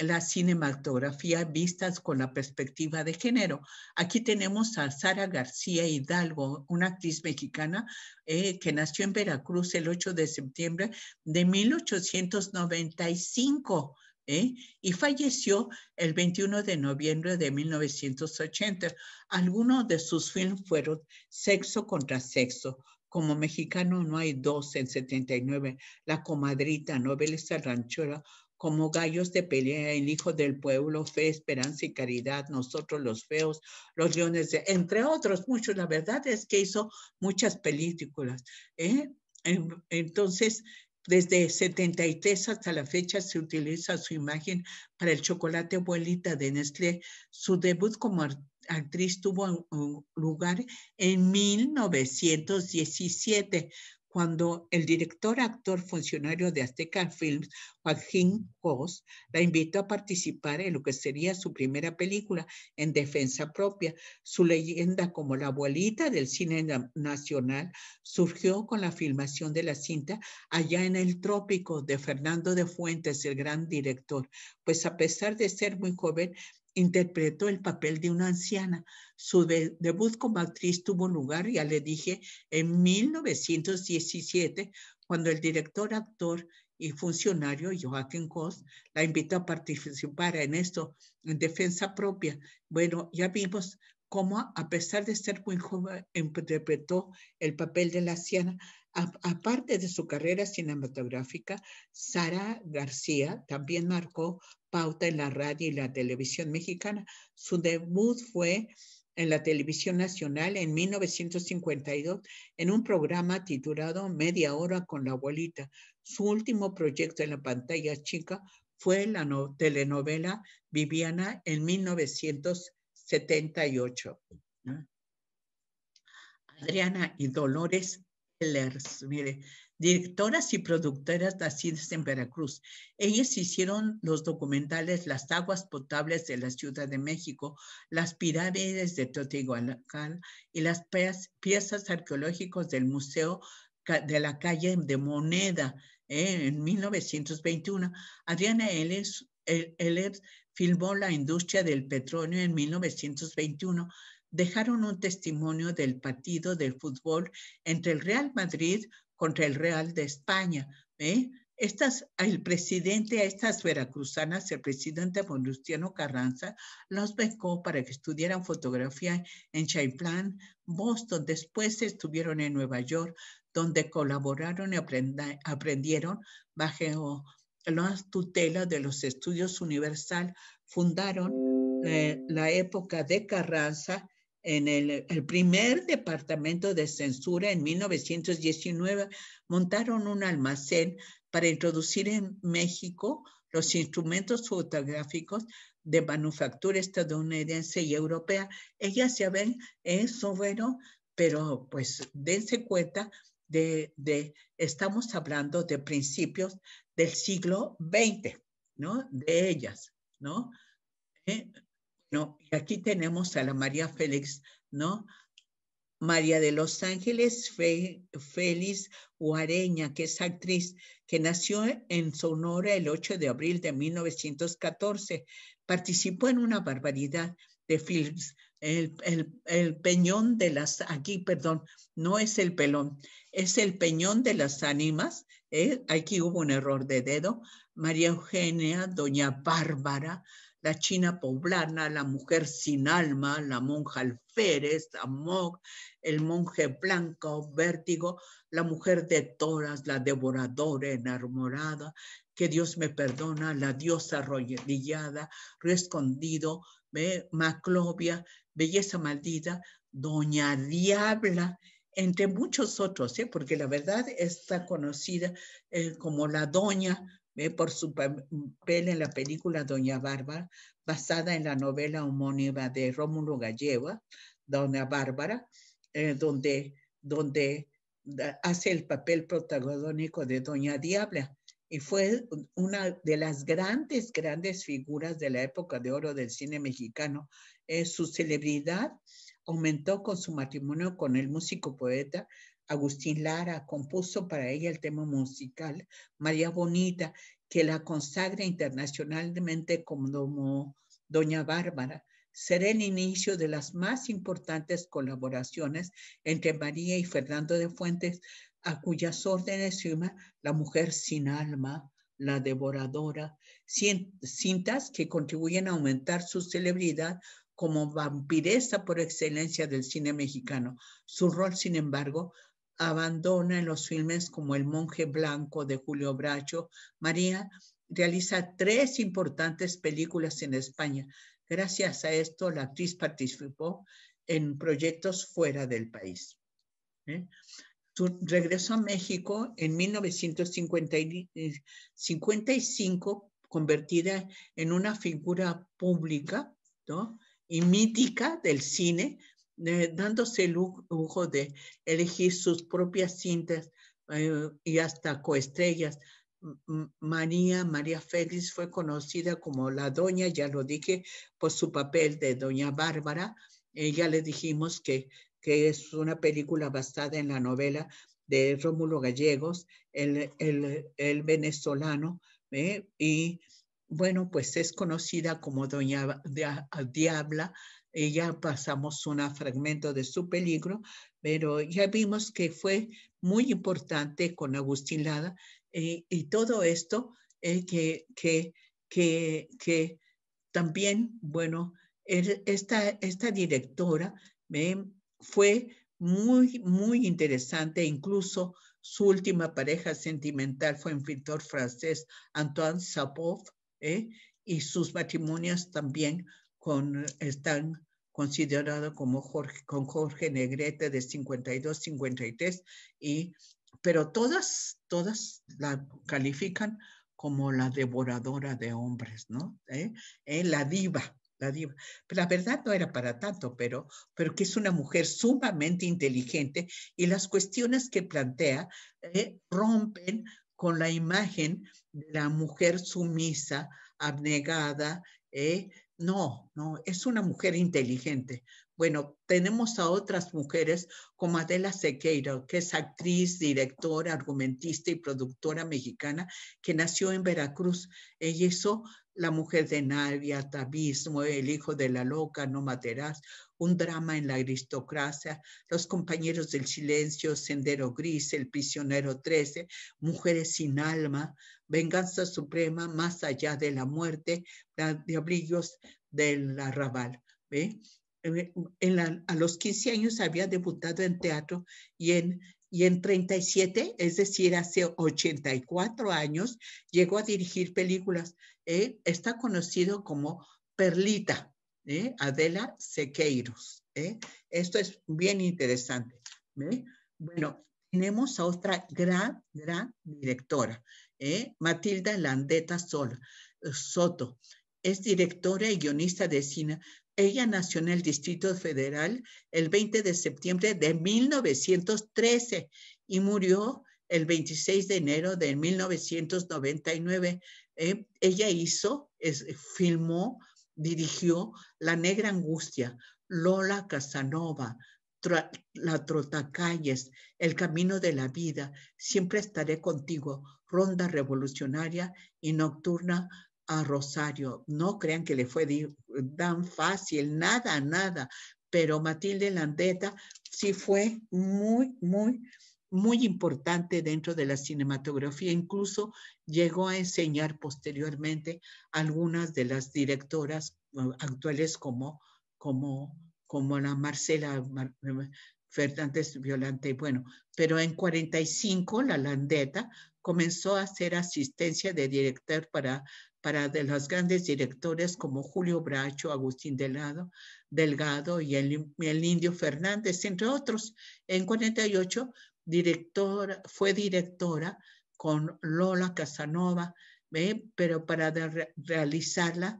la cinematografía vistas con la perspectiva de género. Aquí tenemos a Sara García Hidalgo, una actriz mexicana eh, que nació en Veracruz el 8 de septiembre de 1895. ¿eh? y falleció el 21 de noviembre de 1980. Algunos de sus films fueron Sexo contra Sexo, como mexicano no hay dos en 79, La Comadrita, novelista ranchera, como gallos de pelea, el hijo del pueblo, fe, esperanza y caridad, nosotros los feos, los leones, de, entre otros muchos. La verdad es que hizo muchas películas. ¿eh? Entonces, desde 73 hasta la fecha se utiliza su imagen para el chocolate abuelita de Nestlé. Su debut como actriz tuvo lugar en 1917 cuando el director, actor, funcionario de Azteca Films, Joaquín Cos, la invitó a participar en lo que sería su primera película en defensa propia. Su leyenda como la abuelita del cine nacional surgió con la filmación de la cinta allá en el trópico de Fernando de Fuentes, el gran director, pues a pesar de ser muy joven, interpretó el papel de una anciana. Su debut como actriz tuvo lugar, ya le dije, en 1917, cuando el director, actor y funcionario Joaquín Cos la invitó a participar en esto, en defensa propia. Bueno, ya vimos cómo, a pesar de ser muy joven, interpretó el papel de la anciana. Aparte de su carrera cinematográfica, Sara García también marcó pauta en la radio y la televisión mexicana. Su debut fue en la televisión nacional en 1952 en un programa titulado Media Hora con la Abuelita. Su último proyecto en la pantalla chica fue la telenovela Viviana en 1978. Adriana y Dolores Ellers, mire, directoras y productoras nacidas en Veracruz. Ellas hicieron los documentales Las aguas potables de la Ciudad de México, Las pirámides de Teotihuacán y las piezas arqueológicas del Museo de la calle de Moneda eh, en 1921. Adriana Ellis, filmó la industria del petróleo en 1921 dejaron un testimonio del partido del fútbol entre el Real Madrid contra el Real de España. ¿eh? Estas, el presidente a estas veracruzanas, el presidente Venustiano Carranza, los becó para que estudiaran fotografía en Champlain, Boston. Después estuvieron en Nueva York, donde colaboraron y aprendieron bajo la tutela de los estudios Universal. Fundaron eh, la época de Carranza en el, primer departamento de censura en 1919 montaron un almacén para introducir en México los instrumentos fotográficos de manufactura estadounidense y europea. Ellas ya ven eso, bueno, pero pues dense cuenta de, de, estamos hablando de principios del siglo XX, ¿no? De ellas, ¿no? Eh, ¿no? Y aquí tenemos a la María Félix, ¿no? María de los Ángeles Félix Guareña, que es actriz, que nació en Sonora el 8 de abril de 1914. Participó en una barbaridad de films. El, peñón de las, aquí, perdón, no es el pelón, es el peñón de las ánimas. ¿eh? Aquí hubo un error de dedo. María Eugenia, Doña Bárbara, la china poblana, la mujer sin alma, la monja alférez, Amok, el monje blanco, vértigo, la mujer de toras, la devoradora enamorada, que Dios me perdona, la diosa arrodillada, rescondido, Maclovia, belleza maldita, doña Diabla, entre muchos otros, ¿eh? porque la verdad está conocida eh, como la doña por su papel en la película Doña Bárbara, basada en la novela homónima de Rómulo Gallego, Doña Bárbara, eh, donde, donde hace el papel protagónico de Doña Diabla y fue una de las grandes, grandes figuras de la época de oro del cine mexicano. Eh, su celebridad aumentó con su matrimonio con el músico poeta Agustín Lara compuso para ella el tema musical María Bonita que la consagra internacionalmente como Doña Bárbara, será el inicio de las más importantes colaboraciones entre María y Fernando de Fuentes, a cuyas órdenes suma la mujer sin alma, la devoradora, cintas que contribuyen a aumentar su celebridad como vampiresa por excelencia del cine mexicano. Su rol, sin embargo, abandona en los filmes como El monje blanco de Julio Bracho. María realiza tres importantes películas en España. Gracias a esto, la actriz participó en proyectos fuera del país. ¿eh? Su regreso a México en 1955, convertida en una figura pública y mítica del cine, dándose el lujo de elegir sus propias cintas eh, y hasta coestrellas. María, María Félix fue conocida como la doña, ya lo dije, por su papel de doña Bárbara. ya le dijimos que, que es una película basada en la novela de Rómulo Gallegos, el, el, venezolano, ¿eh? y bueno, pues es conocida como Doña Diabla, ya pasamos un fragmento de su peligro, pero ya vimos que fue muy importante con Agustín Lada eh, y todo esto eh, que, que, que, que, también, bueno, esta, esta directora eh, fue muy, muy interesante, incluso su última pareja sentimental fue un pintor francés, Antoine Sapov, y sus matrimonios también con, están considerados como Jorge, con Jorge Negrete de 52, 53, y, pero todas, todas la califican como la devoradora de hombres, ¿no? ¿Eh? ¿Eh? La diva, la diva. La verdad no era para tanto, pero, pero que es una mujer sumamente inteligente y las cuestiones que plantea ¿eh? rompen con la imagen de la mujer sumisa, abnegada, ¿eh? No, no, es una mujer inteligente. Bueno, tenemos a otras mujeres como Adela Sequeiro, que es actriz, directora, argumentista y productora mexicana, que nació en Veracruz. Ella hizo La mujer de Nadia, Tabismo, El hijo de la loca, No materás, un drama en la aristocracia, Los compañeros del silencio, Sendero Gris, El prisionero 13, Mujeres sin alma, Venganza suprema, Más allá de la muerte, Diablillos del arrabal. ¿ve? A los 15 años había debutado en teatro y en, y en 37, es decir, hace 84 años, llegó a dirigir películas. ¿eh? está conocido como Perlita, ¿eh? Adela Sequeiros. ¿eh? Esto es bien interesante. Bueno, tenemos a otra gran, gran directora, Matilda Landeta Sol, Soto. Es directora y guionista de cine ella nació en el Distrito Federal el 20 de septiembre de 1913 y murió el 26 de enero de 1999. Eh, ella hizo, filmó, dirigió La Negra Angustia, Lola Casanova, La Trotacalles, El Camino de la Vida, Siempre estaré contigo, Ronda Revolucionaria y Nocturna a Rosario. No crean que le fue tan fácil, nada, nada. Pero Matilde Landeta sí fue muy, muy, muy importante dentro de la cinematografía. Incluso llegó a enseñar posteriormente algunas de las directoras actuales como, como, como la Marcela Fernández Violante. Bueno, pero en 45 la Landeta comenzó a hacer asistencia de director para para de los grandes directores como Julio Bracho, Agustín Delgado, y el, Indio Fernández, entre otros. En 48 director, fue directora con Lola Casanova, pero para realizarla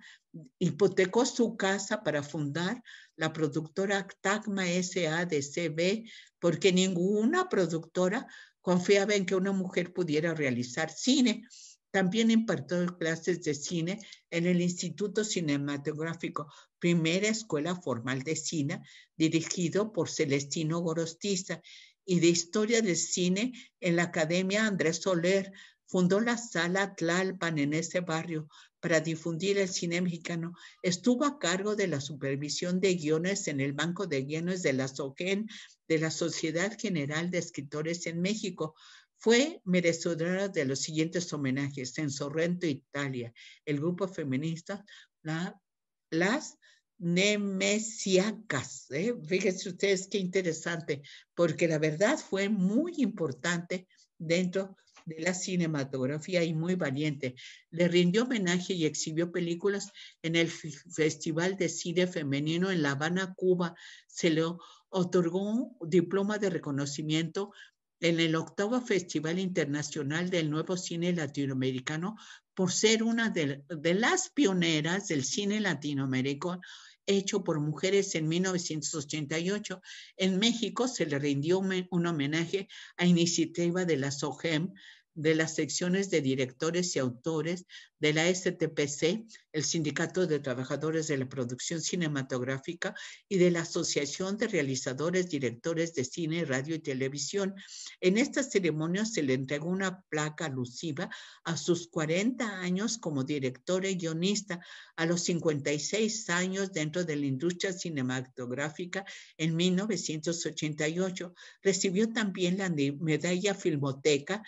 hipotecó su casa para fundar la productora Tacma SADCB, porque ninguna productora confiaba en que una mujer pudiera realizar cine. También impartió clases de cine en el Instituto Cinematográfico, primera escuela formal de cine, dirigido por Celestino Gorostiza, y de historia del cine en la Academia Andrés Soler, fundó la sala Tlalpan en ese barrio para difundir el cine mexicano. Estuvo a cargo de la supervisión de guiones en el Banco de Guiones de la SOGEN, de la Sociedad General de Escritores en México. Fue merecedora de los siguientes homenajes en Sorrento, Italia, el grupo feminista la, Las Nemesiacas. ¿eh? Fíjense ustedes qué interesante, porque la verdad fue muy importante dentro de la cinematografía y muy valiente. Le rindió homenaje y exhibió películas en el Festival de Cine Femenino en La Habana, Cuba. Se le otorgó un diploma de reconocimiento en el octavo Festival Internacional del Nuevo Cine Latinoamericano por ser una de, las pioneras del cine latinoamericano hecho por mujeres en 1988. En México se le rindió un homenaje a iniciativa de la SOGEM de las secciones de directores y autores de la STPC, el Sindicato de Trabajadores de la Producción Cinematográfica y de la Asociación de Realizadores, Directores de Cine, Radio y Televisión. En esta ceremonia se le entregó una placa alusiva a sus 40 años como directora y guionista, a los 56 años dentro de la industria cinematográfica en 1988. Recibió también la medalla Filmoteca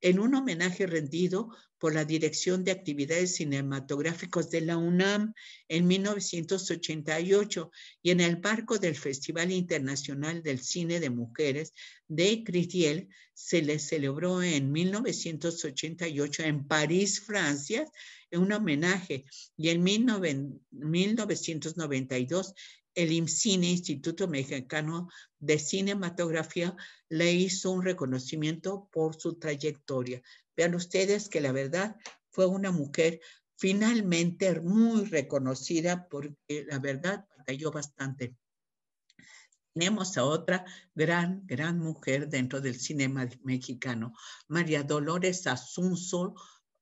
en un homenaje rendido por la Dirección de Actividades Cinematográficas de la UNAM en 1988 y en el marco del Festival Internacional del Cine de Mujeres de Critiel se le celebró en 1988 en París, Francia, un homenaje. Y en 1992 el IMCINE, Instituto Mexicano de Cinematografía, le hizo un reconocimiento por su trayectoria. Vean ustedes que la verdad fue una mujer finalmente muy reconocida porque la verdad batalló bastante. Tenemos a otra gran, gran mujer dentro del cine mexicano, María Dolores Asunzo,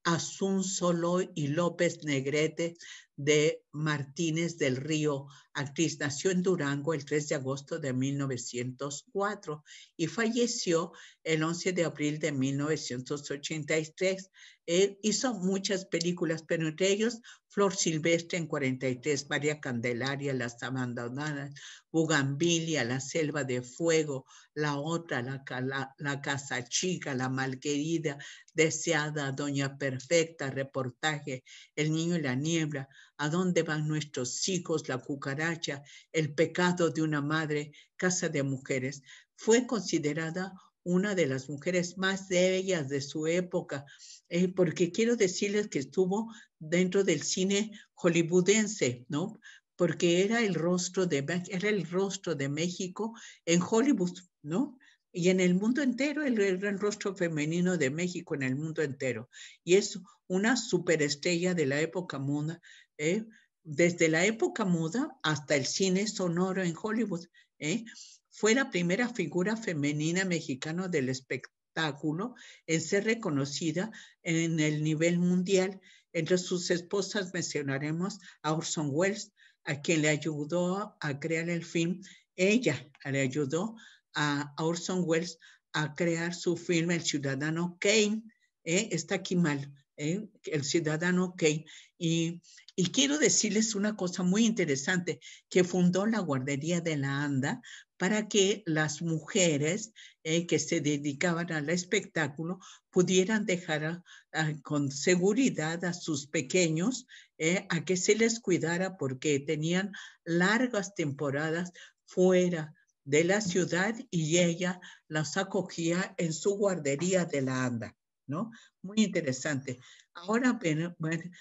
Asunzolo y López Negrete de Martínez del Río. Actriz nació en Durango el 3 de agosto de 1904 y falleció el 11 de abril de 1983. Él hizo muchas películas, pero entre ellos Flor Silvestre en 43, María Candelaria, Las Abandonadas, Bugambilia, La Selva de Fuego, La Otra, La, la, la Casa Chica, La Malquerida, Deseada, Doña Perfecta, Reportaje, El Niño y la Niebla, ¿A dónde van nuestros hijos? La cucaracha, el pecado de una madre, casa de mujeres. Fue considerada una de las mujeres más bellas de su época, eh, porque quiero decirles que estuvo dentro del cine hollywoodense, ¿no? Porque era el rostro de, era el rostro de México en Hollywood, ¿no? y en el mundo entero, el, el, rostro femenino de México en el mundo entero. Y es una superestrella de la época muda, ¿eh? desde la época muda hasta el cine sonoro en Hollywood. ¿eh? Fue la primera figura femenina mexicana del espectáculo en ser reconocida en el nivel mundial. Entre sus esposas mencionaremos a Orson Welles, a quien le ayudó a crear el film. Ella le ayudó a Orson Welles a crear su film El Ciudadano Kane. ¿eh? Está aquí mal. El Ciudadano Kane. Y, y, quiero decirles una cosa muy interesante, que fundó la guardería de la Anda para que las mujeres eh, que se dedicaban al espectáculo pudieran dejar a, a, con seguridad a sus pequeños eh, a que se les cuidara porque tenían largas temporadas fuera de la ciudad y ella las acogía en su guardería de la Anda, ¿no? Muy interesante. Ahora bueno,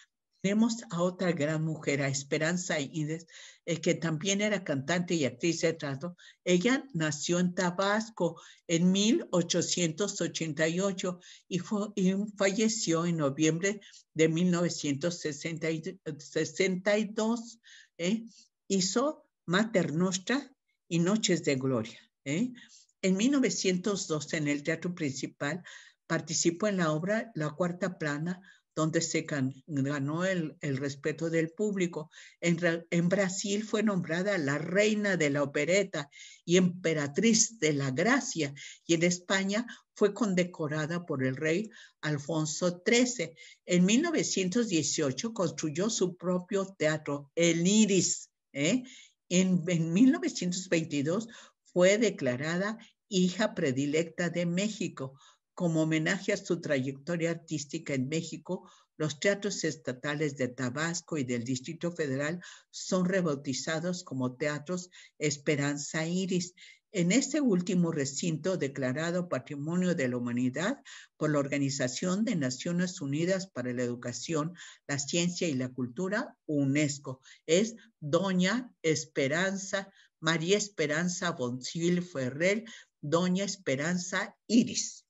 tenemos a otra gran mujer, a Esperanza Ides, eh, que también era cantante y actriz de teatro. Ella nació en Tabasco en 1888 y, fue, y falleció en noviembre de 1962. ¿eh? Hizo Mater Nostra y Noches de Gloria. ¿eh? En 1902, en el Teatro Principal, participó en la obra La Cuarta Plana, donde se ganó el, respeto del público. En, Brasil fue nombrada la reina de la opereta y emperatriz de la gracia, y en España fue condecorada por el rey Alfonso XIII. En 1918 construyó su propio teatro, El Iris. ¿eh? En, en 1922 fue declarada hija predilecta de México como homenaje a su trayectoria artística en México, los teatros estatales de Tabasco y del Distrito Federal son rebautizados como Teatros Esperanza Iris. En este último recinto declarado Patrimonio de la Humanidad por la Organización de Naciones Unidas para la Educación, la Ciencia y la Cultura, UNESCO, es Doña Esperanza, María Esperanza Boncil Ferrer, Doña Esperanza Iris.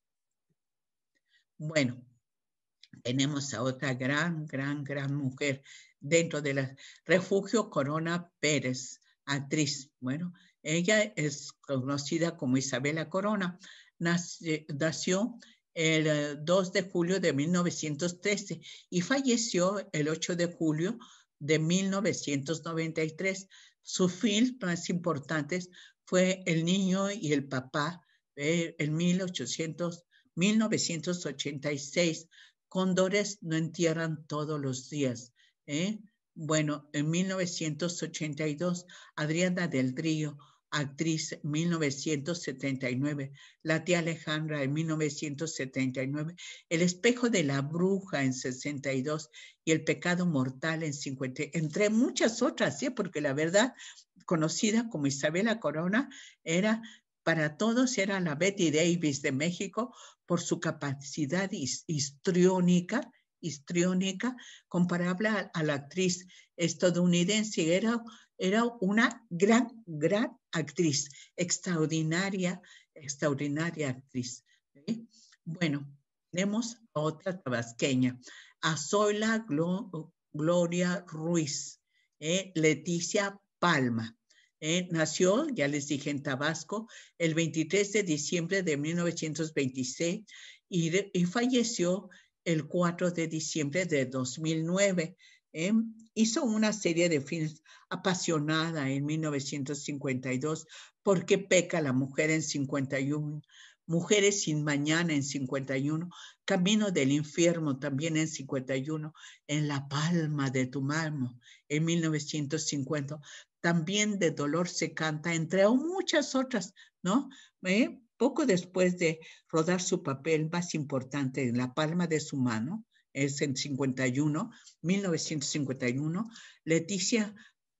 Bueno, tenemos a otra gran, gran, gran mujer dentro del refugio Corona Pérez, actriz. Bueno, ella es conocida como Isabela Corona. Nació el 2 de julio de 1913 y falleció el 8 de julio de 1993. Sus films más importantes fue El niño y el papá eh, en 1800 1986, cóndores no entierran todos los días. ¿eh? Bueno, en 1982, Adriana del Río, actriz 1979, La tía Alejandra en 1979, El espejo de la bruja en 62 y El pecado mortal en 50, entre muchas otras, ¿sí? porque la verdad, conocida como Isabela Corona, era para todos era la Betty Davis de México por su capacidad histriónica, histriónica comparable a, la actriz estadounidense. Era, era una gran, gran actriz, extraordinaria, extraordinaria actriz. ¿eh? Bueno, tenemos a otra tabasqueña, a Zoila Gloria Ruiz, ¿eh? Leticia Palma. Eh, nació, ya les dije, en Tabasco el 23 de diciembre de 1926 y, falleció el 4 de diciembre de 2009. Eh, hizo una serie de films apasionada en 1952, Porque peca la mujer en 51, Mujeres sin mañana en 51, Camino del infierno también en 51, En la palma de tu mano en 1950 también de dolor se canta, entre muchas otras, ¿no? ¿Eh? Poco después de rodar su papel más importante en la palma de su mano, es en 51, 1951, Leticia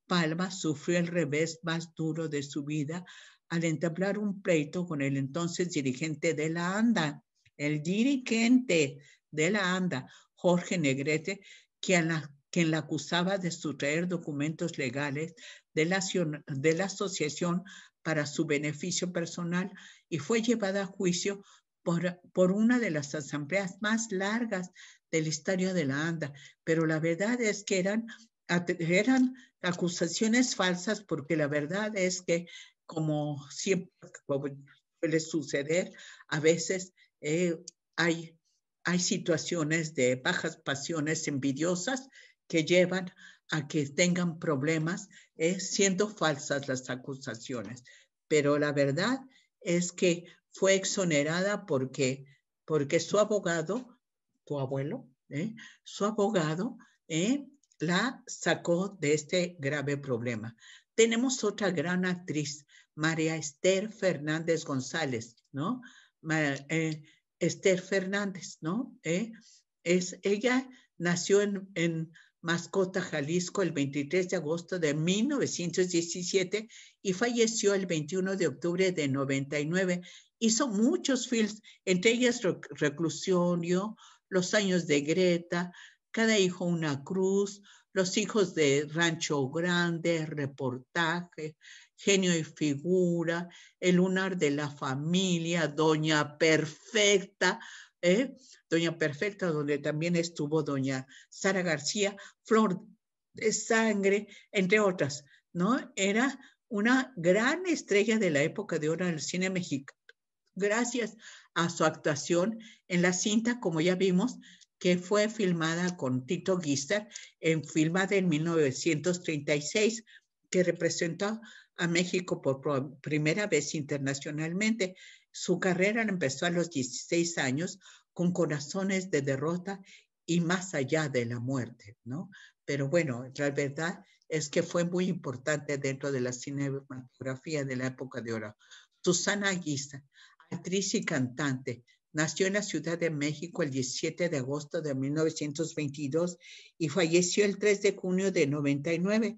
Palma sufrió el revés más duro de su vida al entablar un pleito con el entonces dirigente de la ANDA, el dirigente de la ANDA, Jorge Negrete, que la, quien la acusaba de sustraer documentos legales de la, de la asociación para su beneficio personal y fue llevada a juicio por, por, una de las asambleas más largas de la de la ANDA. Pero la verdad es que eran, eran acusaciones falsas porque la verdad es que, como siempre suele suceder, a veces eh, hay, hay situaciones de bajas pasiones envidiosas que llevan a que tengan problemas eh, siendo falsas las acusaciones. Pero la verdad es que fue exonerada porque, porque su abogado, tu abuelo, eh, su abogado eh, la sacó de este grave problema. Tenemos otra gran actriz, María Esther Fernández González, ¿no? Esther Fernández, ¿no? es, ella nació en Mascota, Jalisco, el 23 de agosto de 1917 y falleció el 21 de octubre de 99. Hizo muchos films, entre ellas Reclusorio, Los años de Greta, Cada hijo una cruz, Los hijos de Rancho Grande, Reportaje, Genio y Figura, El lunar de la familia, Doña Perfecta, ¿eh? Doña Perfecta, donde también estuvo Doña Sara García, Flor de Sangre, entre otras, ¿no? Era una gran estrella de la época de oro del cine mexicano. Gracias a su actuación en la cinta, como ya vimos, que fue filmada con Tito Guizar, en, filmada en 1936, que representó a México por primera vez internacionalmente. Su carrera empezó a los 16 años con Corazones de Derrota y Más allá de la muerte, ¿no? Pero bueno, la verdad es que fue muy importante dentro de la cinematografía de la época de oro. Susana Guisa, actriz y cantante, nació en la Ciudad de México el 17 de agosto de 1922 y falleció el 3 de junio de 99.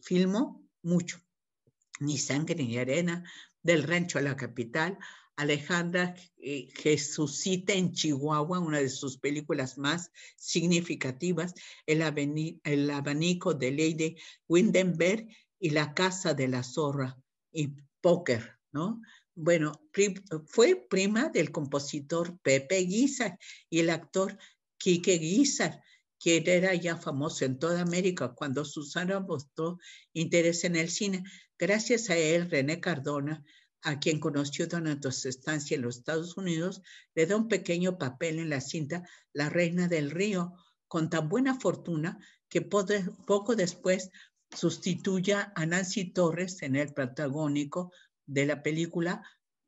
Filmó mucho, Ni sangre ni arena, del rancho a la capital, Alejandra eh, Jesucita en Chihuahua, una de sus películas más significativas, El, abanico de Lady Windenberg y La casa de la zorra y Póker, ¿no? Bueno, fue prima del compositor Pepe Guizar y el actor Quique Guizar, quien era ya famoso en toda América cuando Susana mostró interés en el cine. Gracias a él, René Cardona a quien conoció durante su estancia en los Estados Unidos, le da un pequeño papel en la cinta La Reina del Río, con tan buena fortuna que poco después sustituya a Nancy Torres en el protagónico de la película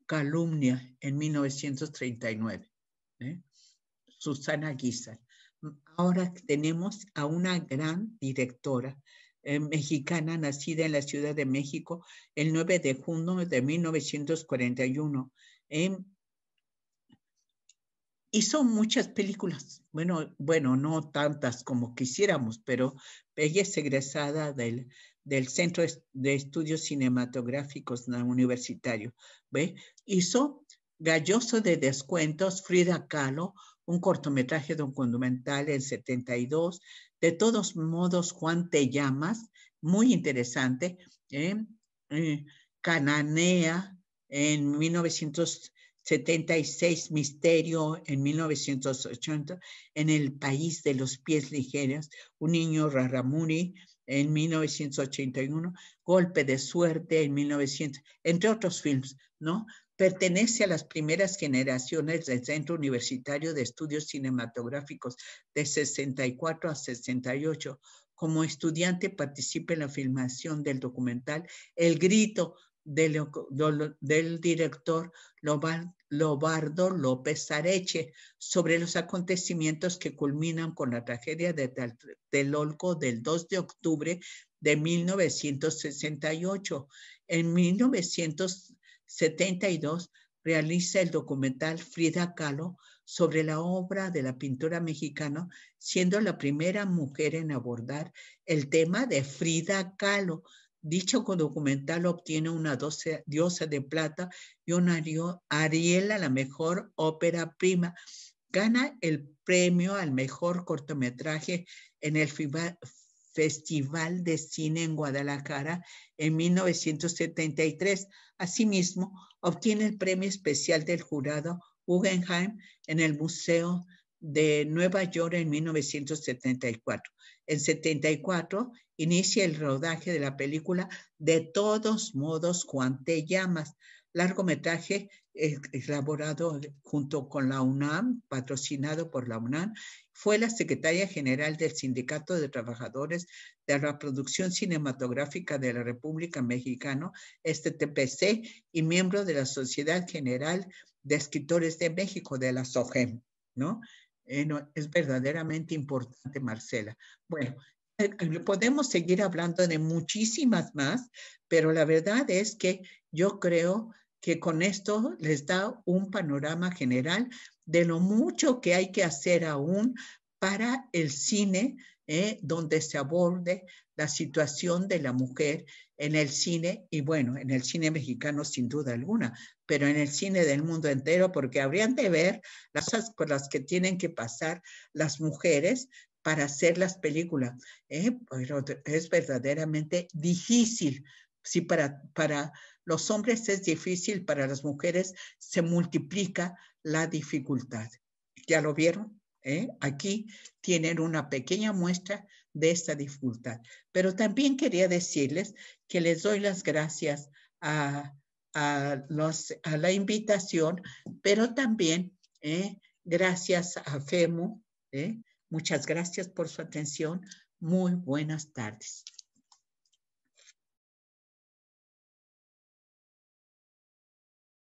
Calumnia en 1939. ¿eh? Susana Guizar. Ahora tenemos a una gran directora eh, mexicana nacida en la Ciudad de México el 9 de junio de 1941. hizo muchas películas, bueno, bueno, no tantas como quisiéramos, pero ella es egresada del, del Centro de Estudios Cinematográficos Universitario. ¿ve? Hizo Galloso de Descuentos, Frida Kahlo, un cortometraje documental en 72, de todos modos, Juan Te Llamas, muy interesante. ¿eh? Eh, Cananea en 1976, Misterio en 1980, En el País de los Pies Ligeros, Un Niño Raramuri en 1981, Golpe de Suerte en 1900, entre otros films, ¿no? Pertenece a las primeras generaciones del Centro Universitario de Estudios Cinematográficos de 64 a 68. Como estudiante participa en la filmación del documental El Grito del, director Lobardo López Areche sobre los acontecimientos que culminan con la tragedia de Telolco del 2 de octubre de 1968. En 1968, 72 realiza el documental Frida Kahlo sobre la obra de la pintora mexicana, siendo la primera mujer en abordar el tema de Frida Kahlo. Dicho documental obtiene una diosa de plata y una Ariel a la mejor ópera prima. Gana el premio al mejor cortometraje en el Festival de Cine en Guadalajara en 1973. Asimismo, obtiene el premio especial del jurado Guggenheim en el Museo de Nueva York en 1974. En 74 inicia el rodaje de la película De todos modos, Juan te llamas, largometraje elaborado junto con la UNAM, patrocinado por la UNAM, fue la secretaria general del Sindicato de Trabajadores de la Producción Cinematográfica de la República Mexicana, este TPC, y miembro de la Sociedad General de Escritores de México, de la SOGEM, ¿no? Eh, no es verdaderamente importante, Marcela. Bueno, eh, podemos seguir hablando de muchísimas más, pero la verdad es que yo creo que con esto les da un panorama general de lo mucho que hay que hacer aún para el cine, eh, donde se aborde la situación de la mujer en el cine, y bueno, en el cine mexicano sin duda alguna, pero en el cine del mundo entero, porque habrían de ver las cosas por las que tienen que pasar las mujeres para hacer las películas. Eh, pero es verdaderamente difícil. Sí, para, para los hombres es difícil, para las mujeres se multiplica la dificultad. ¿Ya lo vieron? ¿Eh? Aquí tienen una pequeña muestra de esta dificultad. Pero también quería decirles que les doy las gracias a, a, los, a la invitación, pero también ¿eh? Gracias a FEMU. ¿eh? Muchas gracias por su atención. Muy buenas tardes.